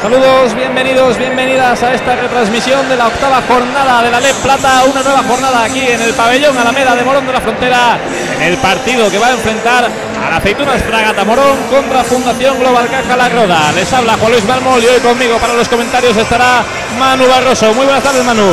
Saludos, bienvenidos, bienvenidas a esta retransmisión de la octava jornada de la LEP Plata, una nueva jornada aquí en el pabellón Alameda de Morón de la Frontera, en el partido que va a enfrentar a la Aceitunas Fragata Morón contra Fundación Global Caja La Roda. Les habla Juan Luis Balmol y hoy conmigo para los comentarios estará Manu Barroso. Muy buenas tardes, Manu.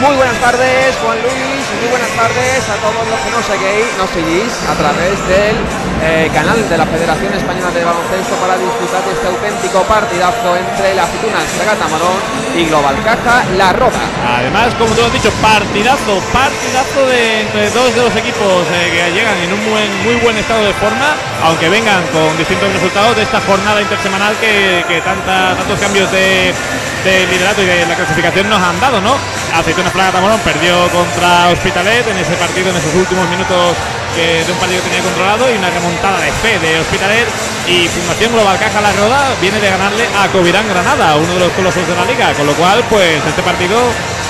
Muy buenas tardes, Juan Luis, muy buenas tardes a todos los que nos seguís, nos seguís a través del eh, canal de la Federación Española de Baloncesto para disfrutar de este auténtico partidazo entre la Aceitunas Fragata Morón y Global Caja La Roda. Además, como tú has dicho, partidazo, partidazo de entre dos de los equipos eh, que llegan en un buen, muy buen estado de forma, aunque vengan con distintos resultados de esta jornada intersemanal que, que tanta, tantos cambios de, de liderato y de la clasificación nos han dado, ¿no? Aceitunas Fragata Morón perdió contra Hospitalet en ese partido, en esos últimos minutos de un partido que tenía controlado y una remontada de fe de Hospitalet y Fundación Global Caja La Roda viene de ganarle a Covirán Granada, uno de los colosos de la liga, con lo cual pues este partido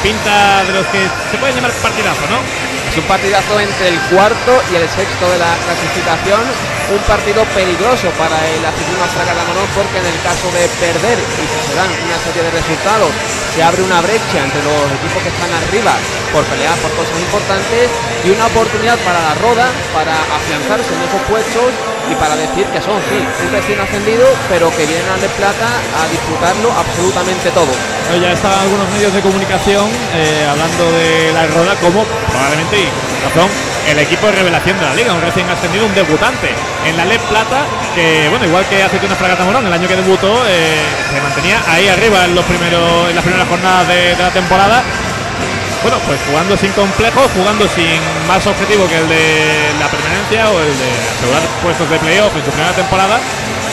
pinta de los que se pueden llamar partidazo, ¿no? Es un partidazo entre el cuarto y el sexto de la clasificación, un partido peligroso para el Fragata Morón porque en el caso de perder y si se dan una serie de resultados se abre una brecha entre los equipos que están arriba por pelear por cosas importantes y una oportunidad para la Roda para afianzarse en esos puestos y para decir que son sí, un recién ascendido pero que vienen al de Plata a disfrutarlo absolutamente todo. Ya estaban algunos medios de comunicación eh, hablando de la Roda como probablemente y razón el equipo de revelación de la liga, un recién ascendido, un debutante en la LEP Plata, que bueno, igual que hace una Fragata Morón, el año que debutó eh, se mantenía ahí arriba en los primeros, en las primeras jornadas de la temporada. Bueno, pues jugando sin complejos, jugando sin más objetivo que el de la permanencia o el de asegurar puestos de playoff en su primera temporada.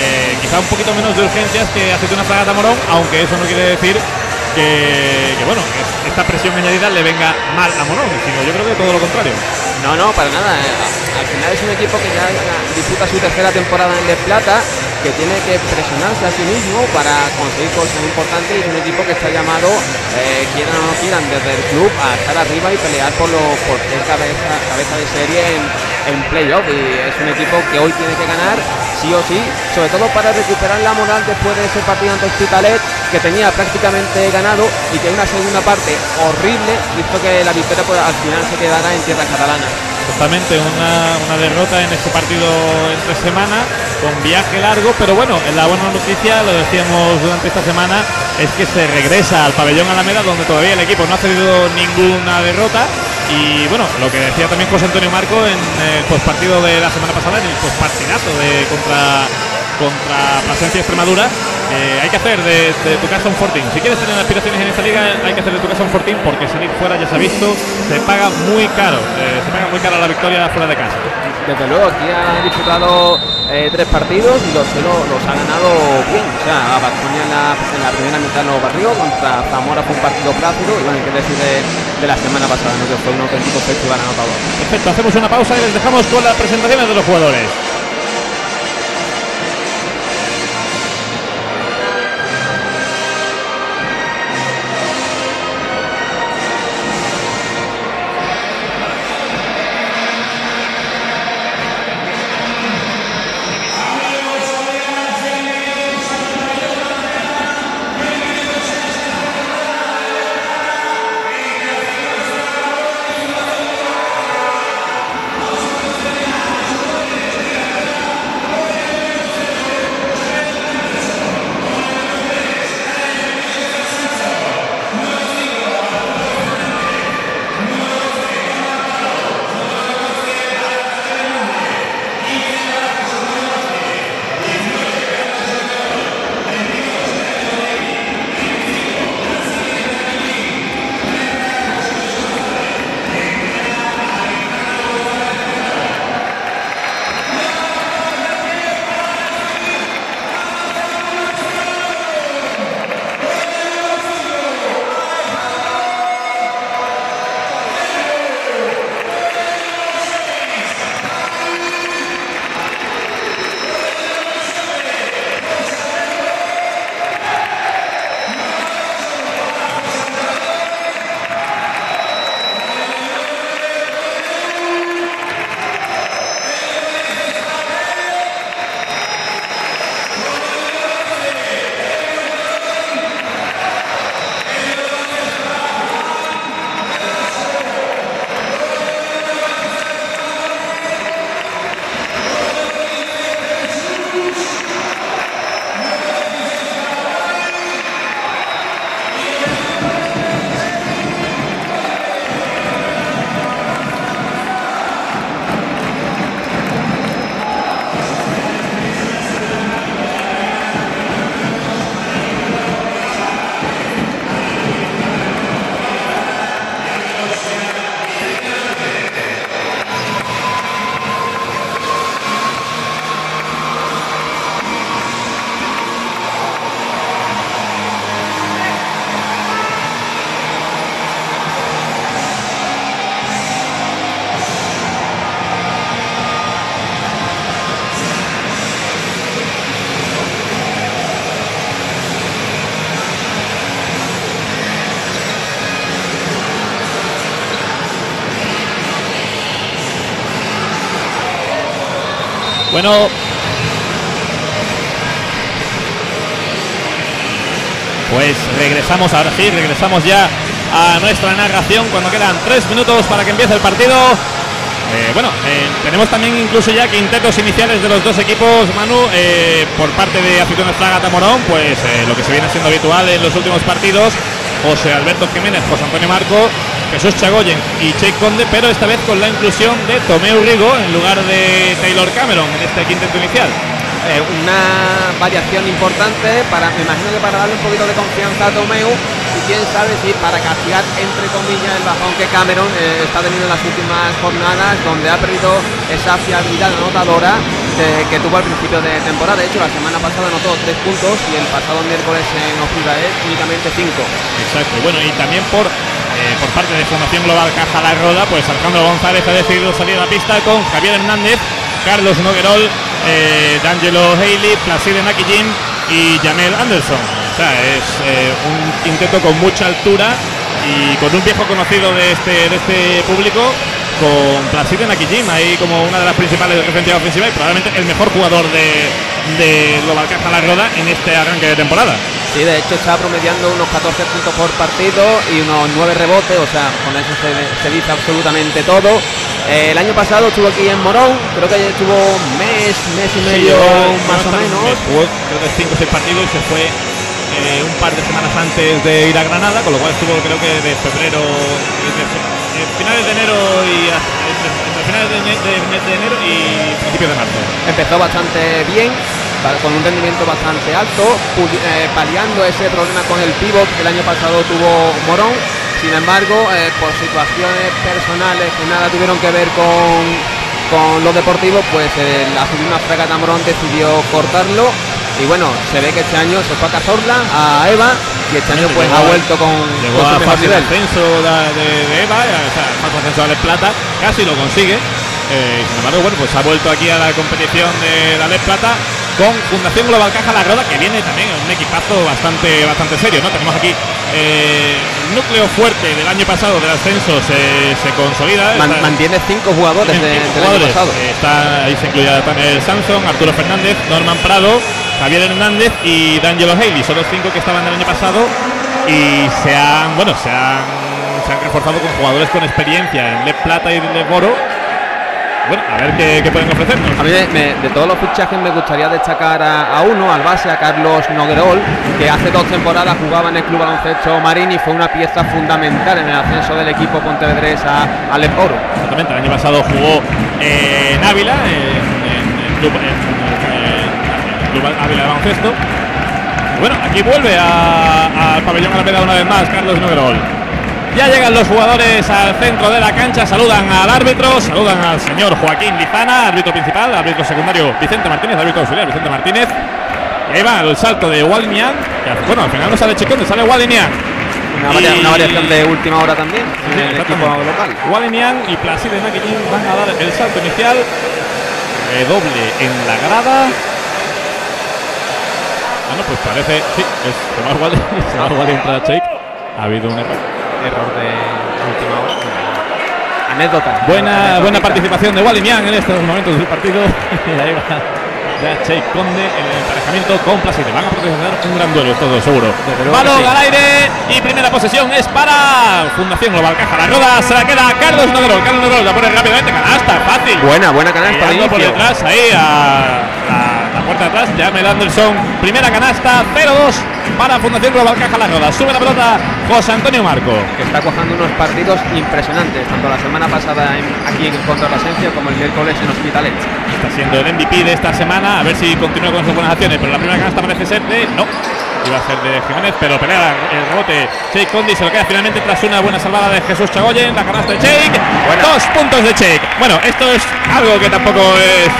Eh, quizá un poquito menos de urgencias que hace una Fragata Morón, aunque eso no quiere decir que, bueno, esta presión añadida le venga mal a Morón, sino yo creo que todo lo contrario. No, no, para nada. Al final es un equipo que ya disputa su tercera temporada en De Plata, que tiene que presionarse a sí mismo para conseguir cosas importantes y es un equipo que está llamado, eh, quieran o no quieran, desde el club a estar arriba y pelear por, lo, por ser cabeza, de serie en, en playoff. Y es un equipo que hoy tiene que ganar sí o sí, sobre todo para recuperar la moral después de ese partido ante Hospitalet que tenía prácticamente ganado y que una segunda parte horrible hizo que la victoria pues, al final se quedara en tierra catalana. Totalmente, una, una, derrota en este partido entre semana, con viaje largo, pero bueno, la buena noticia, lo decíamos durante esta semana, es que se regresa al pabellón Alameda, donde todavía el equipo no ha cedido ninguna derrota. Y bueno, lo que decía también José Antonio Marco en el postpartido de la semana pasada, en el postpartidazo de contra contra Plasencia Extremadura, eh, hay que hacer de, de, tu casa un fortín. Si quieres tener aspiraciones en esta liga, hay que hacer de tu casa un fortín porque salir fuera, ya se ha visto, se paga muy caro. Eh, se paga muy caro la victoria fuera de casa. Desde luego, aquí ha disputado eh, tres partidos y los, los ha ganado bien. O sea, a Baskonia en la, en la primera mitad lo barrió, contra Zamora fue un partido plácido y bueno, hay que decir de, de la semana pasada, ¿no? que fue un auténtico festival anotador. Perfecto, hacemos una pausa y les dejamos con las presentaciones de los jugadores. Bueno. Pues regresamos, ahora sí, regresamos ya a nuestra narración cuando quedan tres minutos para que empiece el partido. Eh, bueno, eh, tenemos también incluso ya quintetos iniciales de los dos equipos, Manu, eh, por parte de Aficiones Fragata Morón, pues lo que se viene siendo habitual en los últimos partidos, José Alberto Jiménez, José Antonio Marco, Jesús Chagoyen y Che Conde, pero esta vez con la inclusión de Tomeu Rigo en lugar de Taylor Cameron en este quinteto inicial. una variación importante para, me imagino que para darle un poquito de confianza a Tomeu y quién sabe si para castigar entre comillas el bajón que Cameron eh, está teniendo en las últimas jornadas donde ha perdido esa fiabilidad anotadora que tuvo al principio de temporada. De hecho, la semana pasada anotó tres puntos y el pasado miércoles en es únicamente cinco. Exacto, bueno, y también por eh, por parte de Formación Global Caja La Roda, pues Alejandro González ha decidido salir a la pista con Javier Hernández, Carlos Noguerol, eh, D'Angelo Haley, Placide Nakijin y Jamel Anderson. O sea, es eh, un quinteto con mucha altura y con un viejo conocido de este, de este público, con Placide Nakijin, ahí como una de las principales referencias ofensivas y probablemente el mejor jugador de, de Global Caja La Roda en este arranque de temporada. Sí, de hecho está promediando unos 14 puntos por partido y unos 9 rebotes, o sea, con eso se, dice absolutamente todo. Eh, el año pasado estuvo aquí en Morón, creo que estuvo mes, mes y medio más o menos. Jugó creo que 5 o 6 partidos y se fue eh, un par de semanas antes de ir a Granada, con lo cual estuvo creo que de febrero, de, finales de enero y finales de, enero y principios de marzo. Empezó bastante bien, con un rendimiento bastante alto, eh, paliando ese problema con el pivot que el año pasado tuvo Morón. Sin embargo, eh, por situaciones personales que nada tuvieron que ver con, con los deportivos, pues eh, la segunda fragata Morón decidió cortarlo. Y bueno, se ve que este año se fue a Cazorla, a Eva, y este año pues ha vuelto con, llegó con su a de ascenso de, Eva, o sea, ascenso a Les Plata, casi lo consigue. sin embargo, bueno, pues ha vuelto aquí a la competición de la Les Plata con Fundación Global Caja La Groda, que viene también un equipazo bastante, bastante serio, ¿no? Tenemos aquí eh, núcleo fuerte del año pasado del ascenso se, se consolida. mantiene cinco jugadores de, del año pasado. está, ahí se incluye también Samson, Arturo Fernández, Norman Prado, Javier Hernández y D'Angelo Haley. Son los cinco que estaban el año pasado y se han, bueno, se han, se han reforzado con jugadores con experiencia en Le Plata y Le Boro bueno, a ver qué, pueden ofrecernos. A mí de todos los fichajes me gustaría destacar a, uno, al base, a Carlos Noguerol, que hace dos temporadas jugaba en el Club Baloncesto Marín y fue una pieza fundamental en el ascenso del equipo Pontevedrés a, al Exactamente, el año pasado jugó en Ávila, en, el Club, Ávila de Baloncesto. Bueno, aquí vuelve al pabellón Alameda una vez más Carlos Noguerol. Ya llegan los jugadores al centro de la cancha, saludan al árbitro, saludan al señor Joaquín Lizana, árbitro principal, árbitro secundario Vicente Martínez, árbitro auxiliar Vicente Martínez. Y ahí va el salto de Walinian, bueno, al final no sale Chicón, sale Walinian. Una, variación de última hora también en el equipo local. Walinian y Placide Nakijin van a dar el salto inicial. doble en la grada. Bueno, pues parece, sí, es Tomás Wally entra Cheik. Ha habido un error error de última hora. Anécdota. Buena, buena participación de Walimian en estos momentos del partido. y ahí va ya Che Conde en el emparejamiento con Placide. Van a protagonizar un gran duelo, todo seguro. Balón al aire y primera posesión es para Fundación Global Caja. La roda se la queda Carlos Noguero. Carlos Noguero la pone rápidamente. Canasta, fácil. Buena, buena canasta. por detrás ahí a puerta atrás, Jamel Anderson, primera canasta, 0-2 para Fundación Global Caja La Roda. Sube la pelota José Antonio Marco. Que está cojando unos partidos impresionantes, tanto la semana pasada aquí en contra la Asencia como el miércoles en Hospitalet. Está siendo el MVP de esta semana, a ver si continúa con sus buenas acciones, pero la primera canasta parece ser de. No, iba a ser de Jiménez, pero pelea el rebote Cheik Condi se lo queda finalmente tras una buena salvada de Jesús Chagoyen, la canasta de Cheik, dos puntos de Cheik. Bueno, esto es algo que tampoco es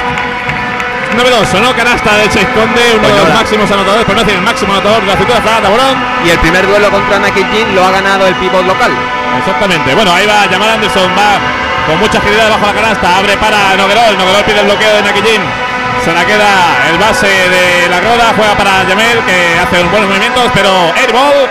novedoso, ¿no? Canasta de Che Conde, uno de los máximos anotadores, pero no el máximo anotador de la futura Fragata Borón. Y el primer duelo contra Nakijin lo ha ganado el pivot local. Exactamente. Bueno, ahí va Jamal Anderson, va con mucha agilidad bajo la canasta, abre para Noguerol, Noguerol pide el bloqueo de Nakijin. Se la queda el base de la roda, juega para Jamel, que hace unos buenos movimientos, pero airball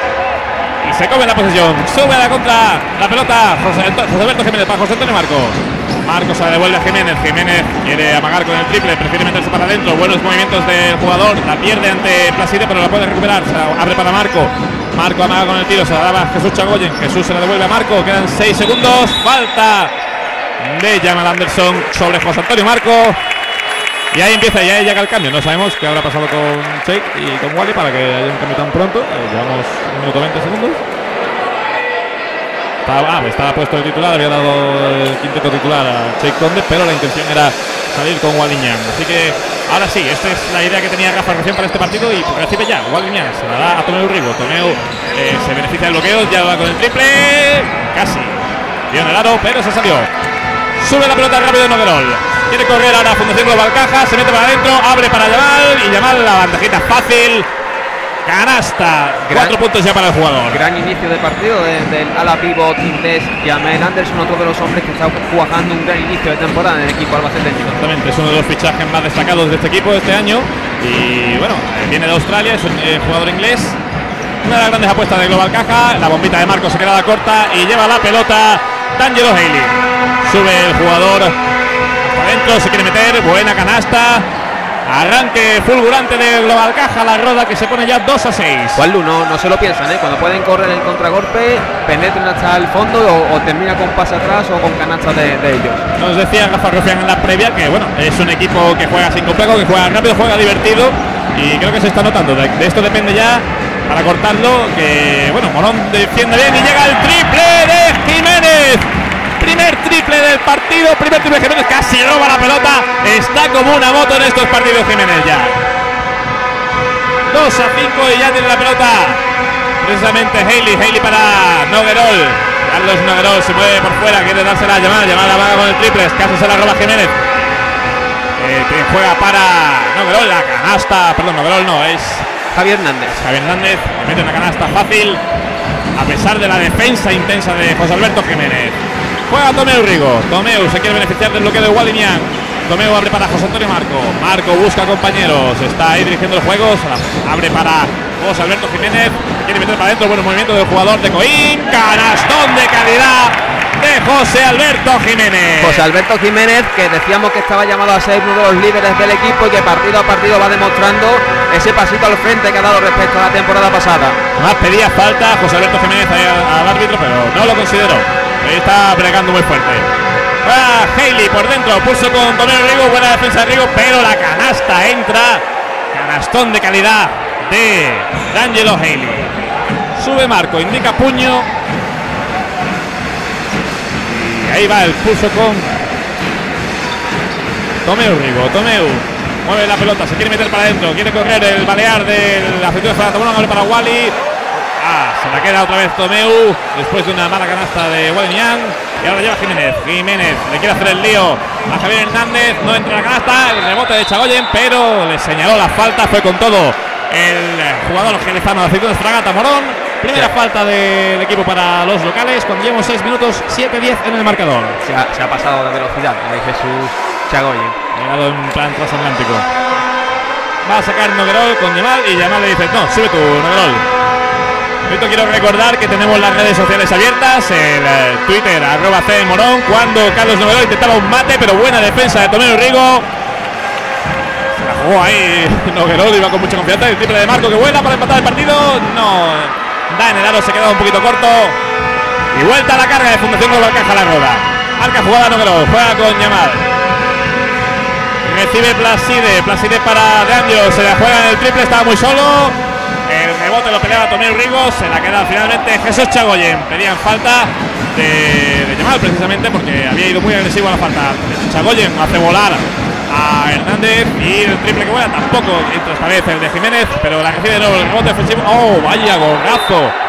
y se come la posición. Sube a la contra la pelota José, José Alberto Jiménez para José Antonio Marcos. Marco se la devuelve a Jiménez. Jiménez quiere amagar con el triple, prefiere meterse para adentro. Buenos movimientos del jugador. La pierde ante Placide, pero la puede recuperar. Se abre para Marco. Marco amaga con el tiro. Se la daba Jesús Chagoyen. Jesús se la devuelve a Marco. Quedan 6 segundos. Falta de Jamal Anderson sobre José Antonio Marco. Y ahí empieza, ya llega el cambio. No sabemos qué habrá pasado con Shake y con Wally para que haya un cambio tan pronto. Eh, llevamos un minuto 20 segundos. Estaba, ah, estaba puesto el titular, había dado el quinteto titular a Shake Conde, pero la intención era salir con Waliñán. Así que ahora sí, esta es la idea que tenía Rafa recién para este partido y recibe ya Waliñán. Se la da a Tomeu Rigo. Tomeu eh, se beneficia del bloqueo, ya va con el triple. Casi. Dio en el aro, pero se salió. Sube la pelota rápido Noguerol. Quiere correr ahora Fundación Global Caja, se mete para adentro, abre para Yamal y Yamal la bandejita fácil. Canasta, Gran- cuatro puntos ya para el jugador. Gran inicio de partido de- del ala pivot inglés Jamel Anderson, otro de los hombres que está jugando un gran inicio de temporada en el equipo albaceteño. Exactamente, es uno de los fichajes más destacados de este equipo de este año. Y bueno, eh, viene de Australia, es un eh, jugador inglés. Una de las grandes apuestas de Global Caja. La bombita de Marcos se queda corta y lleva la pelota D'Angelo Haley. Sube el jugador adentro, se quiere meter. Buena canasta. Arranque fulgurante de Global Caja, la roda que se pone ya 2 a 6. Juanlu, no, no se lo piensan, ¿eh? cuando pueden correr el contragolpe, penetran hasta el fondo o, o termina con pase atrás o con canasta de, de ellos. Nos decía Rafa Rufián en la previa que bueno, es un equipo que juega sin complejo, que juega rápido, juega divertido y creo que se está notando. De, de esto depende ya para cortarlo que bueno, Morón defiende bien y llega el triple de Jiménez. Primer triple del partido, primer triple Jiménez, casi roba la pelota. Está como una moto en estos partidos Jiménez ya. 2 a 5 y ya tiene la pelota. Precisamente Haley, Haley para Noguerol. Carlos Noguerol se mueve por fuera, quiere dársela a llamada, llamada vaga con el triple, casi se la roba Jiménez. Eh, que juega para Noguerol, la canasta, perdón, Noguerol no, es Javier Hernández. Javier Hernández, le mete una canasta fácil, a pesar de la defensa intensa de José Alberto Jiménez. Juega Tomeu Rigo, Tomeu se quiere beneficiar del bloqueo de Walinian. Tomeu abre para José Antonio Marco. Marco busca compañeros. Está ahí dirigiendo el juego. Se la abre para José Alberto Jiménez. Quiere meter para adentro. Buenos movimientos del jugador de Coín. Canastón de calidad de José Alberto Jiménez. José Alberto Jiménez, que decíamos que estaba llamado a ser uno de los líderes del equipo y que partido a partido va demostrando ese pasito al frente que ha dado respecto a la temporada pasada. Más pedía falta José Alberto Jiménez al árbitro, pero no lo consideró. Está bregando muy fuerte. Va Haley por dentro, pulso con Tomeo Rigo, buena defensa de Rigo, pero la canasta entra. Canastón de calidad de D'Angelo Haley. Sube Marco, indica puño. Y ahí va el pulso con Tomeu Rigo, Tomeu. Mueve la pelota, se quiere meter para adentro, quiere correr el balear del Fernando Bueno, abre para Wally. Ah, se la queda otra vez Tomeu después de una mala canasta de Niang. Y ahora lleva Jiménez. Jiménez le quiere hacer el lío a Javier Hernández. No entra la canasta, el rebote de Chagoyen, pero le señaló la falta. Fue con todo el jugador jerezano de aceitunas Fragata Morón. Primera falta del equipo para los locales cuando llevamos 6 minutos 7-10 en el marcador. Se ha, se ha pasado de velocidad ahí Jesús Chagoyen. Llegado en plan transatlántico. Va a sacar Noguerol con Yamal y Yamal le dice, no, sube tú, Noguerol. Esto quiero recordar que tenemos las redes sociales abiertas, el eh, Twitter, arroba C Morón, cuando Carlos Noguerol intentaba un mate, pero buena defensa de Tomeo Rigo. Se la jugó ahí Noguerol, iba con mucha confianza, el triple de Marco que vuela para empatar el partido, no, da en el aro, se queda un poquito corto. Y vuelta a la carga de Fundación Global Caja la roda. Marca jugada Noguerol, juega con Yamal. Recibe Placide, Placide para De se la juega en el triple, estaba muy solo. El rebote lo peleaba Tomeu Rigo, se la queda finalmente Jesús Chagoyen. Pedían falta de, de precisamente porque había ido muy agresivo a la falta. Chagoyen hace volar a Hernández y el triple que vuela tampoco entra esta vez el de Jiménez, pero la recibe de nuevo el rebote ofensivo. ¡Oh, vaya gorrazo!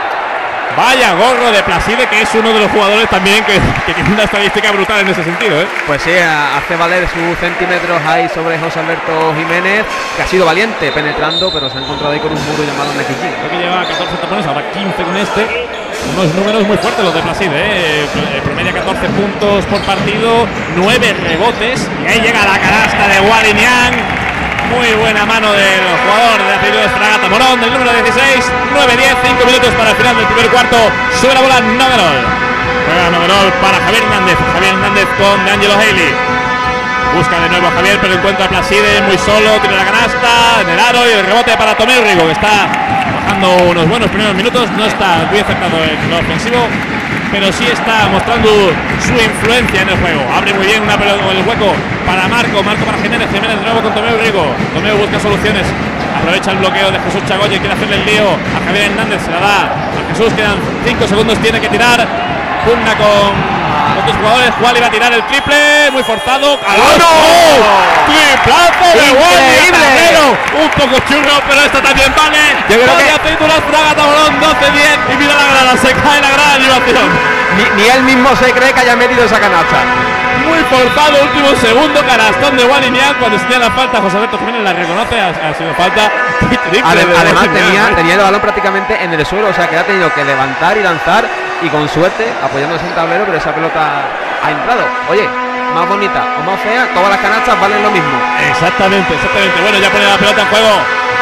Vaya gorro de Placide, que es uno de los jugadores también que, que tiene una estadística brutal en ese sentido, ¿eh? Pues sí, hace valer sus centímetros ahí sobre José Alberto Jiménez, que ha sido valiente penetrando, pero se ha encontrado ahí con un muro llamado Nequiquín. Creo que lleva 14 tapones, ahora 15 con este. Unos números muy fuertes los de Placide, ¿eh? Eh, promedia 14 puntos por partido, 9 rebotes. Y ahí llega la canasta de Warinian. Muy buena mano del jugador de apellido de Fragata Morón, del número 16. 9-10, 5 minutos para el final del primer cuarto. Sube la bola Noverol. Juega Noverol para Javier Hernández. Javier Hernández con De Angelo Haley. Busca de nuevo a Javier, pero encuentra a Placide muy solo, tiene la canasta en el aro y el rebote para Tomeo Rigo, que está bajando unos buenos primeros minutos, no está muy acertado en lo ofensivo, pero sí está mostrando su influencia en el juego. Abre muy bien una pelota con el hueco para Marco, Marco para Jiménez, Jiménez de nuevo con Tomeo Rigo. Tomeo busca soluciones, aprovecha el bloqueo de Jesús Chagoya y quiere hacerle el lío a Javier Hernández, se la da a Jesús, quedan 5 segundos, tiene que tirar. Pugna con, tus jugadores, Wally va a tirar el triple, muy forzado. ¡Alonso! ¡Triplazo de Wally! Un poco churro, pero esta también vale. Yo creo Vaya que- títulos, Fraga Tabolón 12-10 y mira la grada, se cae la gran animación. Ni, ni él mismo se cree que haya metido esa canasta. Muy forzado, último segundo, canastón de Wally Nian cuando se tiene la falta. José Alberto Jiménez la reconoce, ha, ha sido falta. Además tenía, tenía el balón prácticamente en el suelo, o sea que ha tenido que levantar y lanzar y con suerte apoyándose en tablero, pero esa pelota ha entrado. Oye, más bonita o más fea, todas las canastas valen lo mismo. Exactamente, exactamente. Bueno, ya pone la pelota en juego.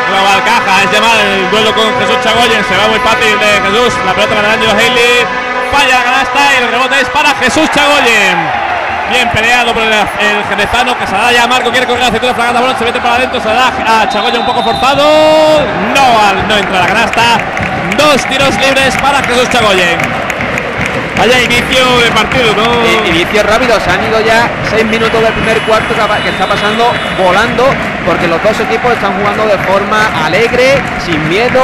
Global caja, es llamar el duelo con Jesús Chagoyen. Se va muy fácil de Jesús. La pelota para Angelo Haley. Falla la canasta y el rebote es para Jesús Chagoyen. Bien peleado por el, el jerezano que se la da ya Marco. Quiere correr la cintura fragata balón. Se mete para adentro. Se la da a Chagoyen un poco forzado. No, no entra la canasta. Dos tiros libres para Jesús Chagoyen. Vaya inicio de partido, ¿no? Inicio rápido, se han ido ya seis minutos del primer cuarto que está pasando volando porque los dos equipos están jugando de forma alegre, sin miedo,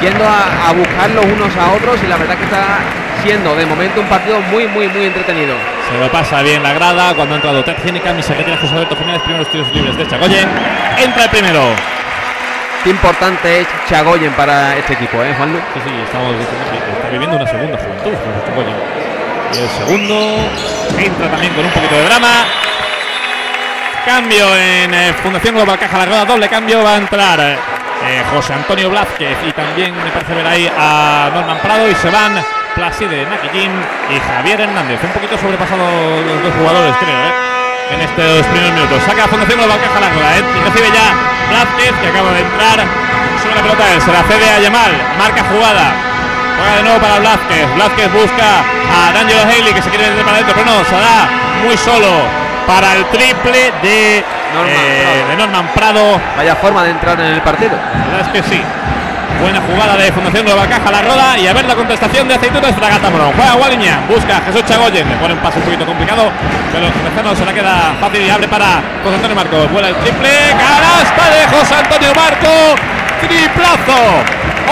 yendo a, a buscar los unos a otros y la verdad que está siendo de momento un partido muy, muy, muy entretenido. Se lo pasa bien la grada cuando ha entrado Ted Hennigan y se retira José Alberto Jiménez, primeros tiros libres de Chagoyen. Entra el primero. Qué importante es Chagoyen para este equipo, ¿eh, Juanlu? Sí, sí, estamos está viviendo una segunda juventud Chagoyen. El segundo entra también con un poquito de drama. Cambio en eh, Fundación Global Caja La Rueda, doble cambio, va a entrar eh, José Antonio Blázquez y también me parece ver ahí a Norman Prado y se van Placide Nakijin y Javier Hernández. Un poquito sobrepasado los dos jugadores, creo, ¿eh? En estos primeros minutos. Saca Fundación Global Caja La Rueda, ¿eh? y recibe ya Blázquez que acaba de entrar. Sube la pelota, él, se la cede a Yamal, marca jugada. Juega de nuevo para Blázquez. Blázquez busca a D'Angelo Haley que se quiere meter para adentro, pero no, se da muy solo para el triple de Norman eh, Prado. de Norman Prado. Vaya forma de entrar en el partido. La verdad es que sí. Buena jugada de Fundación Nueva Caja, la roda y a ver la contestación de Aceitunas Fragata Morón. Juega Waliña, busca a Jesús Chagoyen, le pone un paso un poquito complicado, pero el jerezano se la queda fácil y abre para José Antonio Marco. Vuela el triple, canasta de José Antonio Marco, triplazo.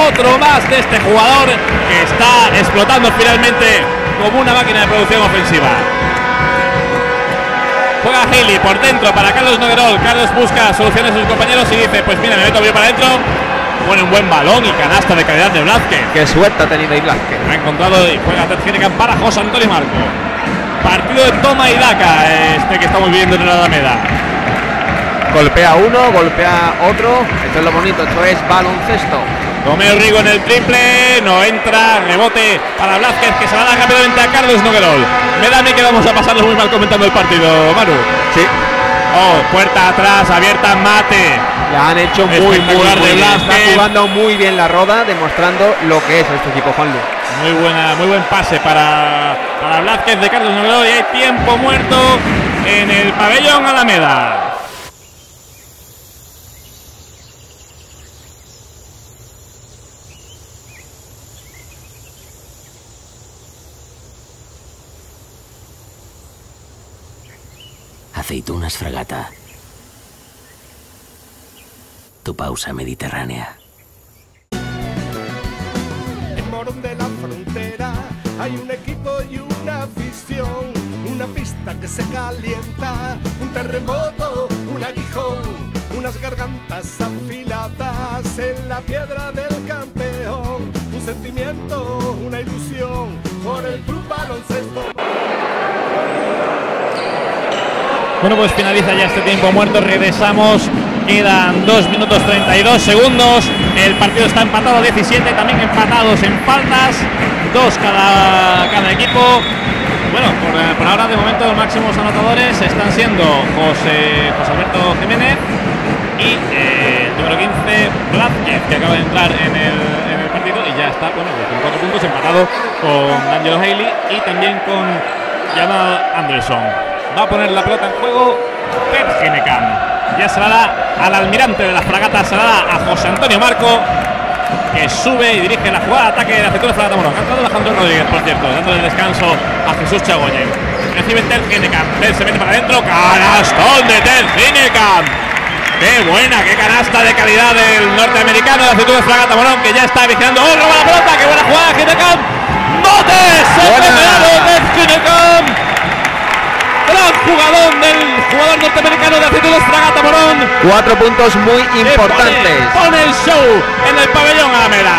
Otro más de este jugador que está explotando finalmente como una máquina de producción ofensiva. Juega Haley por dentro para Carlos Noguerol. Carlos busca soluciones a sus compañeros y dice, pues mira, me meto bien para adentro. Pone un buen balón y canasta de calidad de Blázquez. Qué suerte ha tenido Blázquez. Ha encontrado y juega Hennigan para José Antonio Marco. Partido de toma y daca este que estamos viviendo en la Alameda. Golpea uno, golpea otro. Esto es lo bonito, esto es baloncesto. Romeo Rigo en el triple, no entra, rebote para Blázquez que se va a dar rápidamente a Carlos Noguerol. Me da a mí que vamos a pasarlo muy mal comentando el partido, Manu. Sí. Oh, puerta atrás, abierta, mate. La han hecho muy, muy, bien. Está jugando muy bien la roda, demostrando lo que es este equipo, Juanlu. Muy buena, muy buen pase para, para Blázquez de Carlos Noguerol y hay tiempo muerto en el pabellón Alameda. Aceitunas Fragata. Tu pausa mediterránea. En Morón de la Frontera hay un equipo y una afición, una pista que se calienta, un terremoto, un aguijón, unas gargantas afiladas en la piedra del campeón, un sentimiento, una ilusión por el club baloncesto. Bueno, pues finaliza ya este tiempo muerto. Regresamos. Quedan 2 minutos 32 segundos. El partido está empatado a 17. También empatados en faltas. Dos cada, cada equipo. Bueno, por, eh, por ahora de momento los máximos anotadores están siendo José, José Alberto Jiménez y eh, el número 15 Blázquez, que acaba de entrar en el, partido y ya está, bueno, con cuatro puntos empatado con Angelo Haley y también con Jamal Anderson. Va a poner la pelota en juego Tergenecan. Ya se la da al almirante de la fragata, se la da a José Antonio Marco, que sube y dirige la jugada de ataque de la Aceituna Fragata Morón. Ha entrado Alejandro Rodríguez, por cierto, dándole el descanso a Jesús Chagoyen. Recibe Tergenecan, Ter se mete para adentro, canastón de Tergenecan. Qué buena, qué canasta de calidad del norteamericano de la Aceituna Fragata Morón, que ya está vigilando. ¡Oh, roba la pelota! ¡Qué buena jugada, Genecan! ¡Botes! ¡Se Tergenecan! Gran jugador del jugador norteamericano de Fragata Morón. Cuatro puntos muy importantes. Pone, pone, el show en el pabellón Alameda.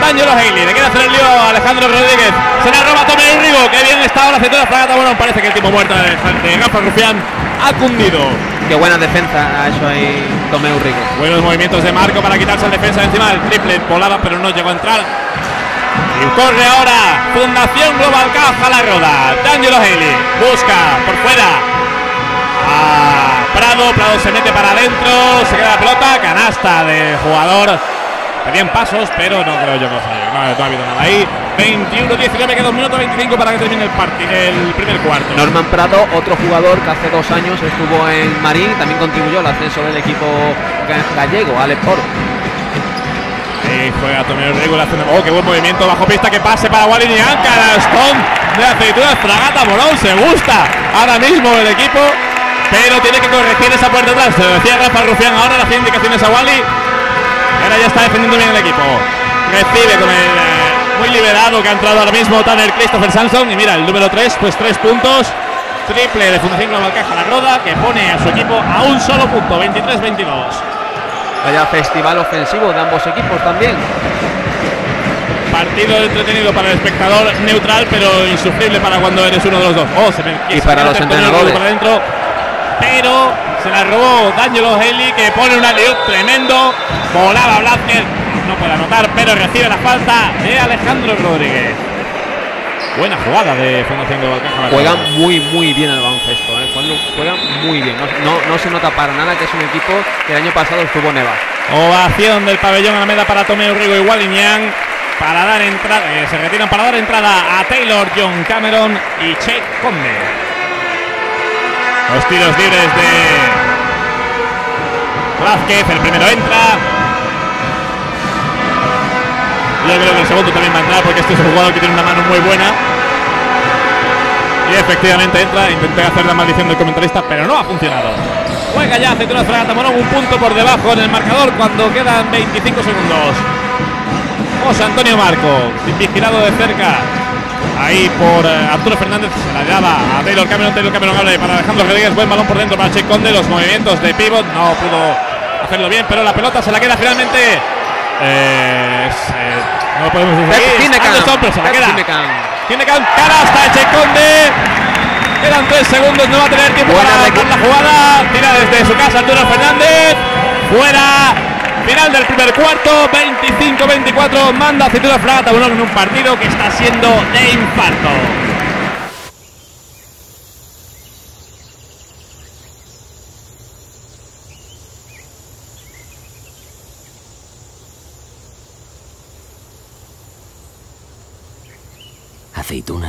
D'Angelo Haley, le quiere hacer el lío a Alejandro Rodríguez. Se la roba Tomé Rigo. Que bien está ahora Aceitunas Fragata Morón. Parece que el tipo muerto de, de Rafa Rufián ha cundido. Qué buena defensa ha hecho ahí Tomé Rigo. Buenos movimientos de Marco para quitarse al defensa de encima. El triple volaba, pero no llegó a entrar. Corre ahora Fundación Global Caja la Roda. D'Angelo Haley busca por fuera a Prado. Prado se mete para adentro. Se queda la pelota. Canasta de jugador. Pedían pasos, pero no creo yo que no, no ha habido nada ahí. 21-19, queda un minuto 25 para que termine el partido, el primer cuarto. Norman Prado, otro jugador que hace dos años estuvo en Marín, también contribuyó al ascenso del equipo gallego, Alex Poro. Ahí juega Tomeo Rigo, hace Oh, qué buen movimiento bajo pista que pase para Wally Nian. Canastón de aceitunas, Fragata Morón. Se gusta ahora mismo el equipo, pero tiene que corregir esa puerta atrás. Se lo decía Rafa Rufián. Ahora hacía indicaciones a Wally. Ahora ya está defendiendo bien el equipo. Recibe con el eh, muy liberado que ha entrado ahora mismo Tanner Christopher Samson. Y mira, el número 3, pues 3 puntos. Triple de Fundación Global Caja La Roda que pone a su equipo a un solo punto, 23-22. Vaya festival ofensivo de ambos equipos también. Partido entretenido para el espectador, neutral, pero insufrible para cuando eres uno de los dos. Oh, se me, y para los entrenadores. Para adentro, pero se la robó D'Angelo Haley, que pone un alley tremendo. Volaba Blázquez, no puede anotar, pero recibe la falta de Alejandro Rodríguez. Buena jugada de Fundación Global Caja. Juegan muy, muy bien el baloncesto. Juegan muy bien. No, no, se nota para nada que es un equipo que el año pasado estuvo Neva. Ovación del pabellón Alameda para Tomeo Rigo y Walliñán. Para dar entrada, eh, se retiran para dar entrada a Taylor, John Cameron y Che Conde. Los tiros libres de Vázquez, el primero entra. Yo creo que el segundo también va a entrar porque este es un jugador que tiene una mano muy buena. Y efectivamente entra. Intenté hacer la maldición del comentarista, pero no ha funcionado. Juega ya Aceitunas Fragata Morón un punto por debajo en el marcador cuando quedan 25 segundos. José Antonio Marco, vigilado de cerca. Ahí por eh, Arturo Fernández se la daba a Taylor Cameron. Taylor Cameron abre para Alejandro Rodríguez. Buen balón por dentro para Che Conde. Los movimientos de pivot no pudo hacerlo bien, pero la pelota se la queda finalmente eh, eh, no podemos decir Anderson, pero se la queda. Tiene cara hasta Echeconde. Quedan tres segundos, no va a tener tiempo para arrancar la jugada. Tira desde su casa Arturo Fernández. Fuera. Final del primer cuarto, 25-24. Manda a Cintura Fragata bueno, en un partido que está siendo de infarto.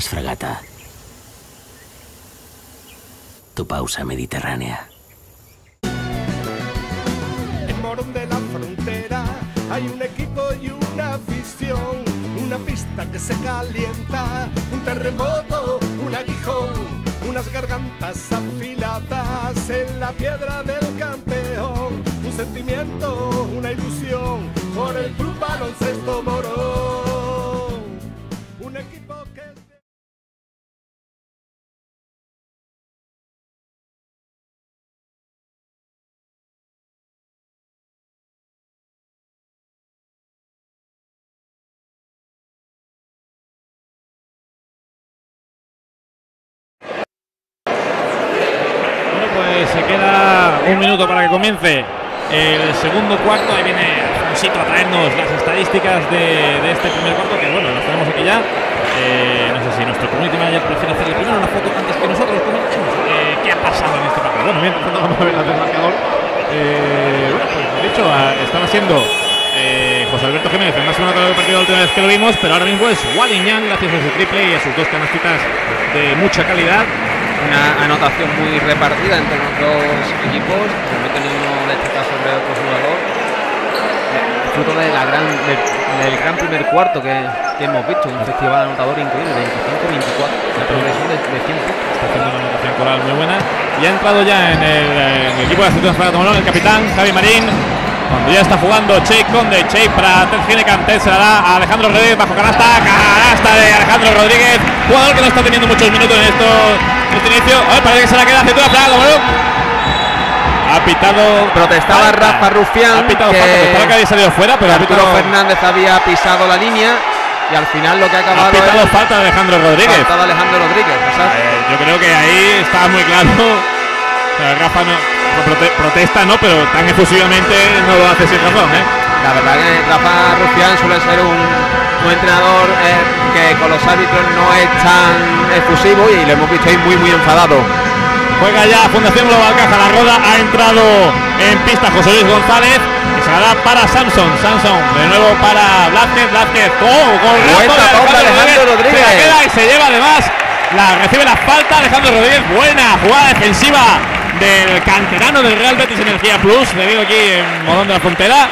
Aceitunas Fragata. Tu pausa mediterránea. En Morón de la Frontera hay un equipo y una afición, una pista que se calienta, un terremoto, un aguijón, unas gargantas afiladas en la piedra del campeón, un sentimiento, una ilusión por el club baloncesto Morón, minuto para que comience el segundo cuarto. Ahí viene Alfonsito a traernos las estadísticas de, de este primer cuarto, que bueno, las tenemos aquí ya. Eh, no sé si nuestro community manager prefiere hacerle primero una foto antes que nosotros comentemos eh, qué ha pasado en este partido. Bueno, mientras tanto vamos a ver las del marcador. Eh, bueno, pues de hecho, están haciendo eh, José Alberto Jiménez el más segundo del partido la última vez que lo vimos, pero ahora mismo es Wally Ñan, gracias a su triple y a sus dos canastitas de mucha calidad. Una anotación muy repartida entre los dos equipos, he tenido uno destacar sobre otro jugador, eh, fruto de la gran, de- del gran primer cuarto que, que hemos visto, un festival anotador increíble, 25-24, una progresión de, de 100 puntos. Está haciendo una anotación coral muy buena. Y ha entrado ya en el, en el equipo de Aceitunas Fragata Morón el capitán Javi Marín. Cuando ya está jugando Che Conde, Che para Ted Ginecan, Ted se la da a Alejandro Rodríguez bajo canasta, canasta de Alejandro Rodríguez, jugador que no está teniendo muchos minutos en esto, en este inicio. Ay, parece que se la queda Aceitunas Fragata Morón. Ha pitado. Protestaba falta. Rafa Rufián, Ha pitado que- falta, que había salido fuera, pero ha Arturo pitado, Fernández había pisado la línea y al final lo que ha ha acabado pitado es falta de Alejandro Rodríguez. falta de Alejandro Rodríguez. Eh, yo creo que ahí está muy claro. Rafa no, no prote- protesta, no, pero tan efusivamente no lo hace sin razón, ¿eh? La verdad que Rafa Rufián suele ser un, un entrenador eh, que con los árbitros no es tan efusivo y lo hemos visto ahí muy muy enfadado. Juega ya Fundación Global Caja la Roda, ha entrado en pista José Luis González y se la para Samson, Samson, de nuevo para Blázquez, Blázquez, oh, gol Alejandro Rodríguez. se la queda y se lleva además, la recibe la falta Alejandro Rodríguez, buena jugada defensiva del canterano del Real Betis Energía Plus, debido aquí en Morón de la Frontera,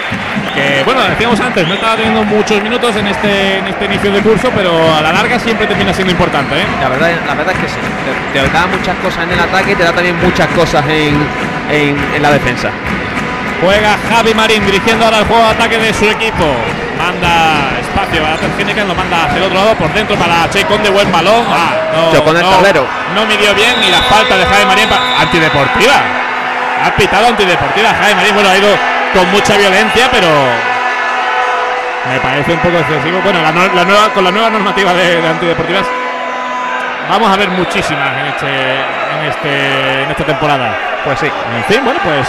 que bueno, decíamos antes, no estaba teniendo muchos minutos en este, en este inicio de curso, pero a la larga siempre termina siendo importante, ¿eh? La verdad, la verdad es que sí. Te, te da muchas cosas en el ataque y te da también muchas cosas en, en- en la defensa. Juega Javi Marín dirigiendo ahora el juego de ataque de su equipo. Manda espacio para Tergénica, lo manda hacia el otro lado por dentro para Che Conde, buen balón. Ah, no, Chocó en el no, tablero. No midió bien y la falta de Javi Marín antideportiva. Ha pitado antideportiva Javi Marín. Bueno, ha ido con mucha violencia, pero me parece un poco excesivo. Bueno, la, no- la nueva, con la nueva normativa de, de antideportivas vamos a ver muchísimas en, este, en, este, en esta temporada. Pues sí. En fin, bueno, pues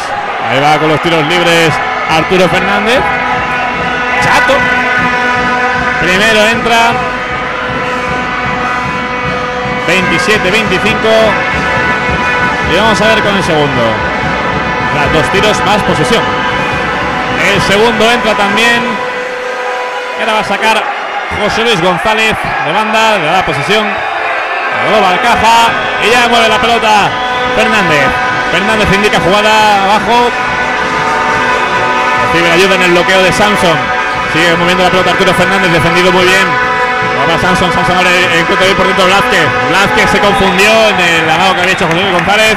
ahí va con los tiros libres Arturo Fernández. Chato. Primero entra. 27-25. Y vamos a ver con el segundo. Las dos tiros más posesión. El segundo entra también. Ahora va a sacar José Luis González de banda, le da posesión. Global caja y ya mueve la pelota Fernández. Fernández indica jugada abajo. Ayuda en el bloqueo de Samson. Sigue moviendo la pelota Arturo Fernández, defendido muy bien. Ahora Samson, Samson ahora encuentra bien por dentro Blázquez. Blázquez se confundió en el amado que había hecho José Luis González.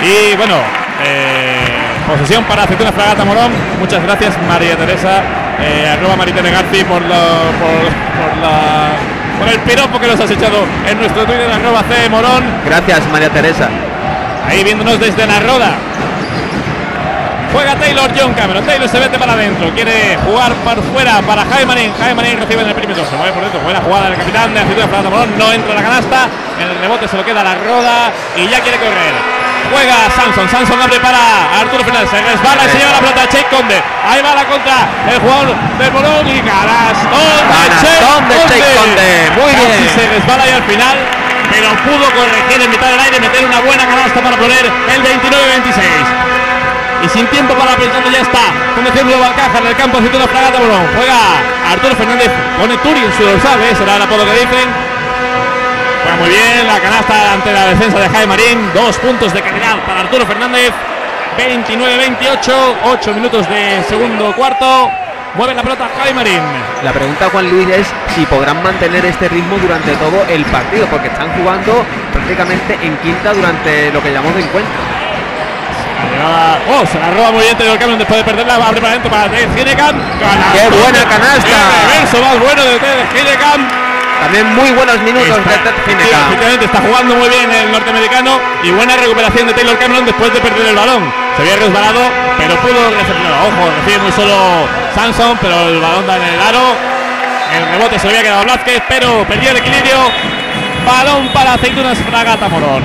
Y bueno, eh, posesión para Aceituna Fragata Morón. Muchas gracias María Teresa, eh, arroba Maritene Garci por, la- por, por la, por el piropo que nos has echado en nuestro Twitter, arroba C Morón. Gracias, María Teresa. Ahí viéndonos desde la roda. Juega Taylor John Cameron. Taylor se mete para adentro. Quiere jugar por fuera para Jaime Marín. Jaime Marín recibe en el perímetro. Se mueve por dentro. Buena jugada del capitán de Aceituna Fragata Morón. No entra la canasta. En el rebote se lo queda la roda. Y ya quiere correr. Juega Samson. Samson abre para Arturo Fernández. Se resbala y se lleva la pelota Che Conde. Ahí va la contra. El jugador del Morón y canastón de Che Conde. Muy Casi bien. se resbala y al final. Pero pudo corregir en mitad del aire, meter una buena canasta para poner el 29-26. Y sin tiempo para pensarlo ya está. Fundación Global Caja en el campo de la Fragata Morón. Juega Arturo Fernández, pone Turi en su dorsal, ¿eh? será el apodo que dicen. Muy bien la canasta ante la defensa de Jaime Marín. Dos puntos de calidad para Arturo Fernández. 29-28, 8 minutos de segundo cuarto. Mueve la pelota Jaime Marín. La pregunta Juan Luis es si podrán mantener este ritmo durante todo el partido, porque están jugando prácticamente en quinta durante lo que llamamos de encuentro. La Oh, se la roba muy bien Taylor Cameron después de perderla. Abre para adentro para Ted Ginecan. ¡Qué buena canasta! El reverso más bueno de Ted Ginecan. También muy buenos minutos Está- de Ted sí, está jugando muy bien el norteamericano y buena recuperación de Taylor Cameron después de perder el balón. Se había resbalado, pero pudo recepcionar. Ojo, recibe muy solo Samson, pero el balón da en el aro. El rebote se había quedado Blázquez, pero perdió el equilibrio. Balón para Aceitunas Fragata Morón.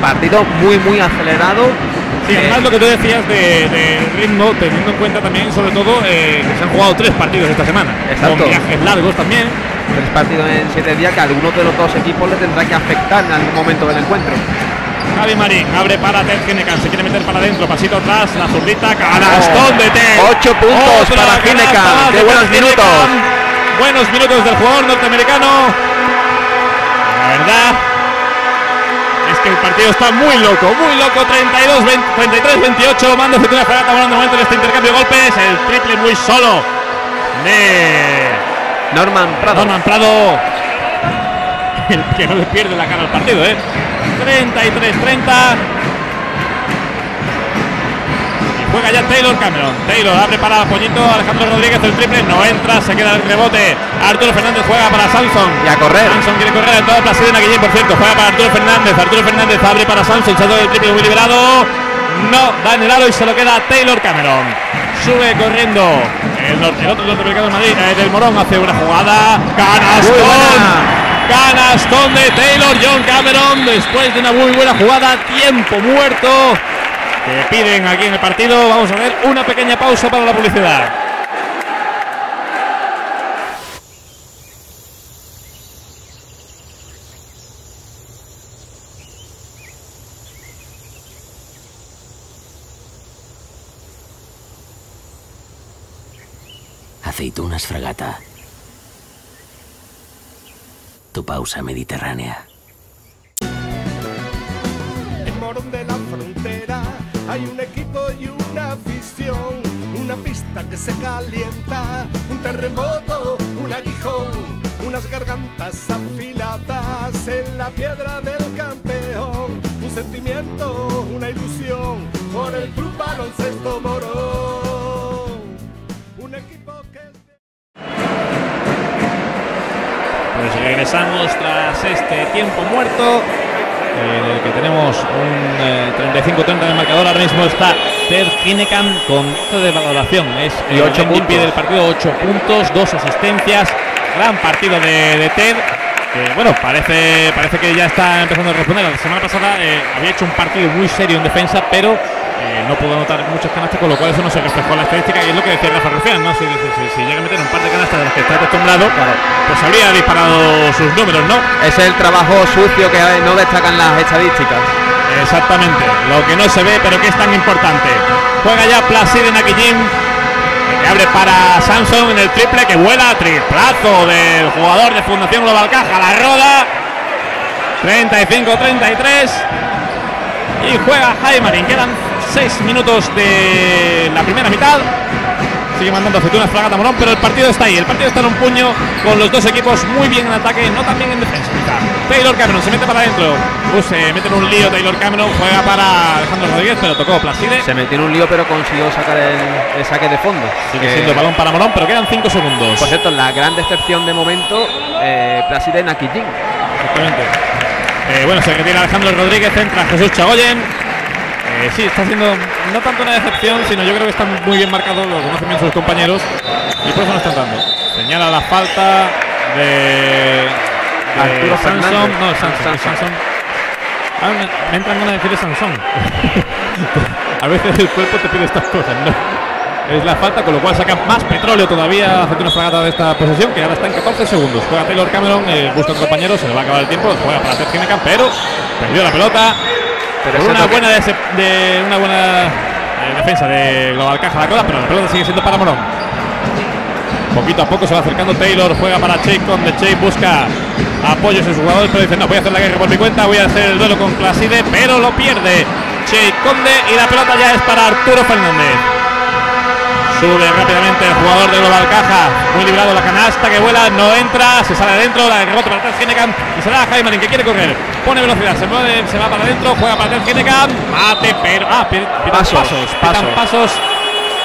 Partido muy, muy acelerado. Sí, Eh, además lo que tú decías de, de ritmo, teniendo en cuenta también, sobre todo, eh, que se han jugado tres partidos esta semana. Exacto. Con viajes largos también. Tres partidos en siete días que a alguno de los dos equipos le tendrá que afectar en algún momento del encuentro. Javi Marín abre para Ted Ginecan, se quiere meter para adentro, pasito atrás, la zurdita, canastón de Ted. Ocho puntos Otra para Ginecan, qué de buenos minutos. Ginecan. Buenos minutos del jugador norteamericano. La verdad partido está muy loco, muy loco. 32, 33, 28. Mando Aceitunas Fragata Morón de momento en este intercambio de golpes. El triple muy solo de Norman Prado. Norman Prado. El que no le pierde la cara al partido, ¿eh? 33-30. Y juega ya Taylor Cameron. Taylor abre para Pollito. Alejandro Rodríguez el triple. No entra. Se queda el rebote. Arturo Fernández juega para Samson. Y a correr. Samson quiere correr en toda Placidad en Aguillín, por cierto. Juega para Arturo Fernández. Arturo Fernández abre para Samson. Salto del triple muy liberado. No, da en el aro y se lo queda Taylor Cameron. Sube corriendo el, norte, el otro norteamericano de Madrid, eh, del Morón, hace una jugada. Canastón. Canastón de Taylor John Cameron después de una muy buena jugada. Tiempo muerto. Que piden aquí en el partido. Vamos a ver una pequeña pausa para la publicidad. Aceitunas Fragata. Tu pausa mediterránea. En Morón de la Frontera hay un equipo y una afición, una pista que se calienta, un terremoto, un aguijón, unas gargantas afiladas en la piedra del campeón, un sentimiento, una ilusión por el club baloncesto Morón, un equipo Pues regresamos tras este tiempo muerto. En el que tenemos un eh, 35-30 en el marcador. Ahora mismo está Ted Hinekan con de valoración. Es Y el ocho MVP puntos. del partido, 8 puntos, 2 asistencias. Gran partido de, de Ted. que, bueno, parece, parece que ya está empezando a responder. La semana pasada eh, había hecho un partido muy serio en defensa, pero eh, no pudo anotar muchos canastas, con lo cual eso no se reflejó en la estadística. Y es lo que decía Rafa Rufián, ¿no? Si, si- llega a meter un par de canastas de los que está acostumbrado, pues habría disparado sus números, ¿no? Ese es el trabajo sucio que no destacan las estadísticas. Exactamente, lo que no se ve pero que es tan importante. Juega ya Placide Nakijin, que abre para Samson en el triple que vuela, triplazo del jugador de Fundación Global Caja, la roda. 35-33 y juega Jaimarin. Quedan 6 minutos de la primera mitad. Sigue mandando aceitunas Fragata Morón, pero el partido está ahí. El partido está en un puño con los dos equipos muy bien en ataque, no tan bien en defensa. Taylor Cameron se mete para adentro. Se mete en un lío Taylor Cameron, juega para Alejandro Rodríguez, pero tocó Placide. Se metió en un lío, pero consiguió sacar el, el saque de fondo. Sigue siendo balón para Morón, pero quedan 5 segundos. Por cierto, la gran decepción de momento, eh, Placide Nakijin. Exactamente. Eh, bueno, se retira Alejandro Rodríguez, entra Jesús Chagoyen. Eh, sí, está haciendo no tanto una decepción, sino yo creo que están muy bien marcados, lo conocen bien sus compañeros y por eso no están dando. Señala la falta de, de Arturo. Fernández. No. Sansón. Sansón. Ah, me, me entran ganas de decirle Sansón. A veces el cuerpo te pide estas cosas, ¿no? Es la falta, con lo cual saca más petróleo todavía haciendo una fragata de esta posesión, que ahora está en 14 segundos. Juega Taylor Cameron, eh, busca un compañero, se le va a acabar el tiempo, juega para Ted Hinekan, pero perdió la pelota. Pero una buena, de, de- una buena eh, defensa de Global Caja la cola, pero la pelota sigue siendo para Morón. Poquito a poco se va acercando Taylor, juega para Che Conde. Che busca apoyos en sus jugadores, pero dice: No, voy a hacer la guerra por mi cuenta, voy a hacer el duelo con Placide, pero lo pierde. Che Conde y la pelota ya es para Arturo Fernández. Sube rápidamente el jugador de Global Caja, muy librado la canasta que vuela, no entra, se sale adentro, la rebote para Ted Hinekan y se da a que quiere correr, pone velocidad, se mueve, se va para adentro, juega para Ted Hinekan, mate, pero ah, Pasos, pasos, pitan pasos.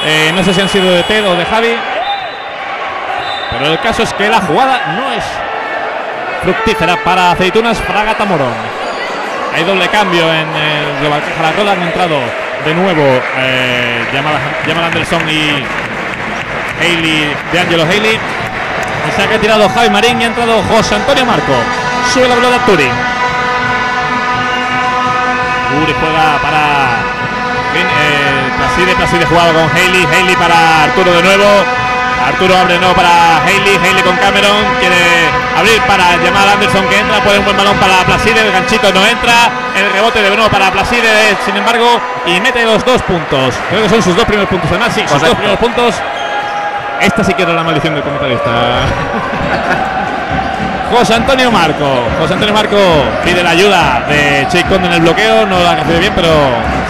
Eh, no sé si han sido de Ted o de Javi, pero el caso es que la jugada no es fructífera para Aceitunas Fragata Morón. Hay doble cambio en el Global Caja La Roda. Han entrado de nuevo eh, Jamal, Anderson y Hailey, de Angelo Hailey. Y se ha retirado Javi Marín y ha entrado José Antonio Marco. Sube la pelota Turi. Turi juega para eh, Placide, Placide jugado con Hailey, Hailey para Arturo de nuevo. Arturo abre nuevo para Hailey, Hailey con Cameron, quiere abrir para Jamal Anderson que entra, puede un buen balón para Placide, el ganchito no entra, el rebote de nuevo para Placide, sin embargo, y mete los dos puntos. Creo que son sus dos primeros puntos, además, sí, sus Correcto. dos primeros puntos. Esta sí que era la maldición del comentarista. José Antonio Marco. José Antonio Marco pide la ayuda de Chase Conde en el bloqueo. No la recibe bien, pero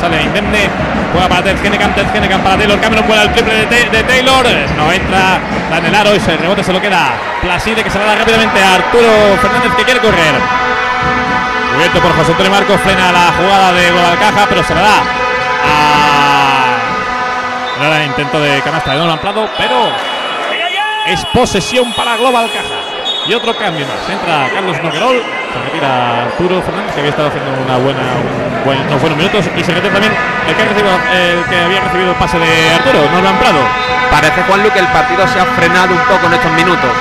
sale indemne. Juega para Ted Genecan, Ted Genecan para Taylor. Cameron vuela el triple de, Ta- de Taylor. No entra, está en el aro y se rebote se lo queda Placide que se la da rápidamente a Arturo Fernández que quiere correr. Cubierto por José Antonio Marco, frena la jugada de Global Caja, pero se la da a. Intento de canasta de Donovan Prado, pero es posesión para Global Caja. Y otro cambio más. Entra Carlos Noguerol, se retira Arturo Fernández, que había estado haciendo una buena, un buen- unos buenos minutos, y se retira también el que, recibido, el que había recibido el pase de Arturo, Norman Prado. Parece, Juanlu, que el partido se ha frenado un poco en estos minutos.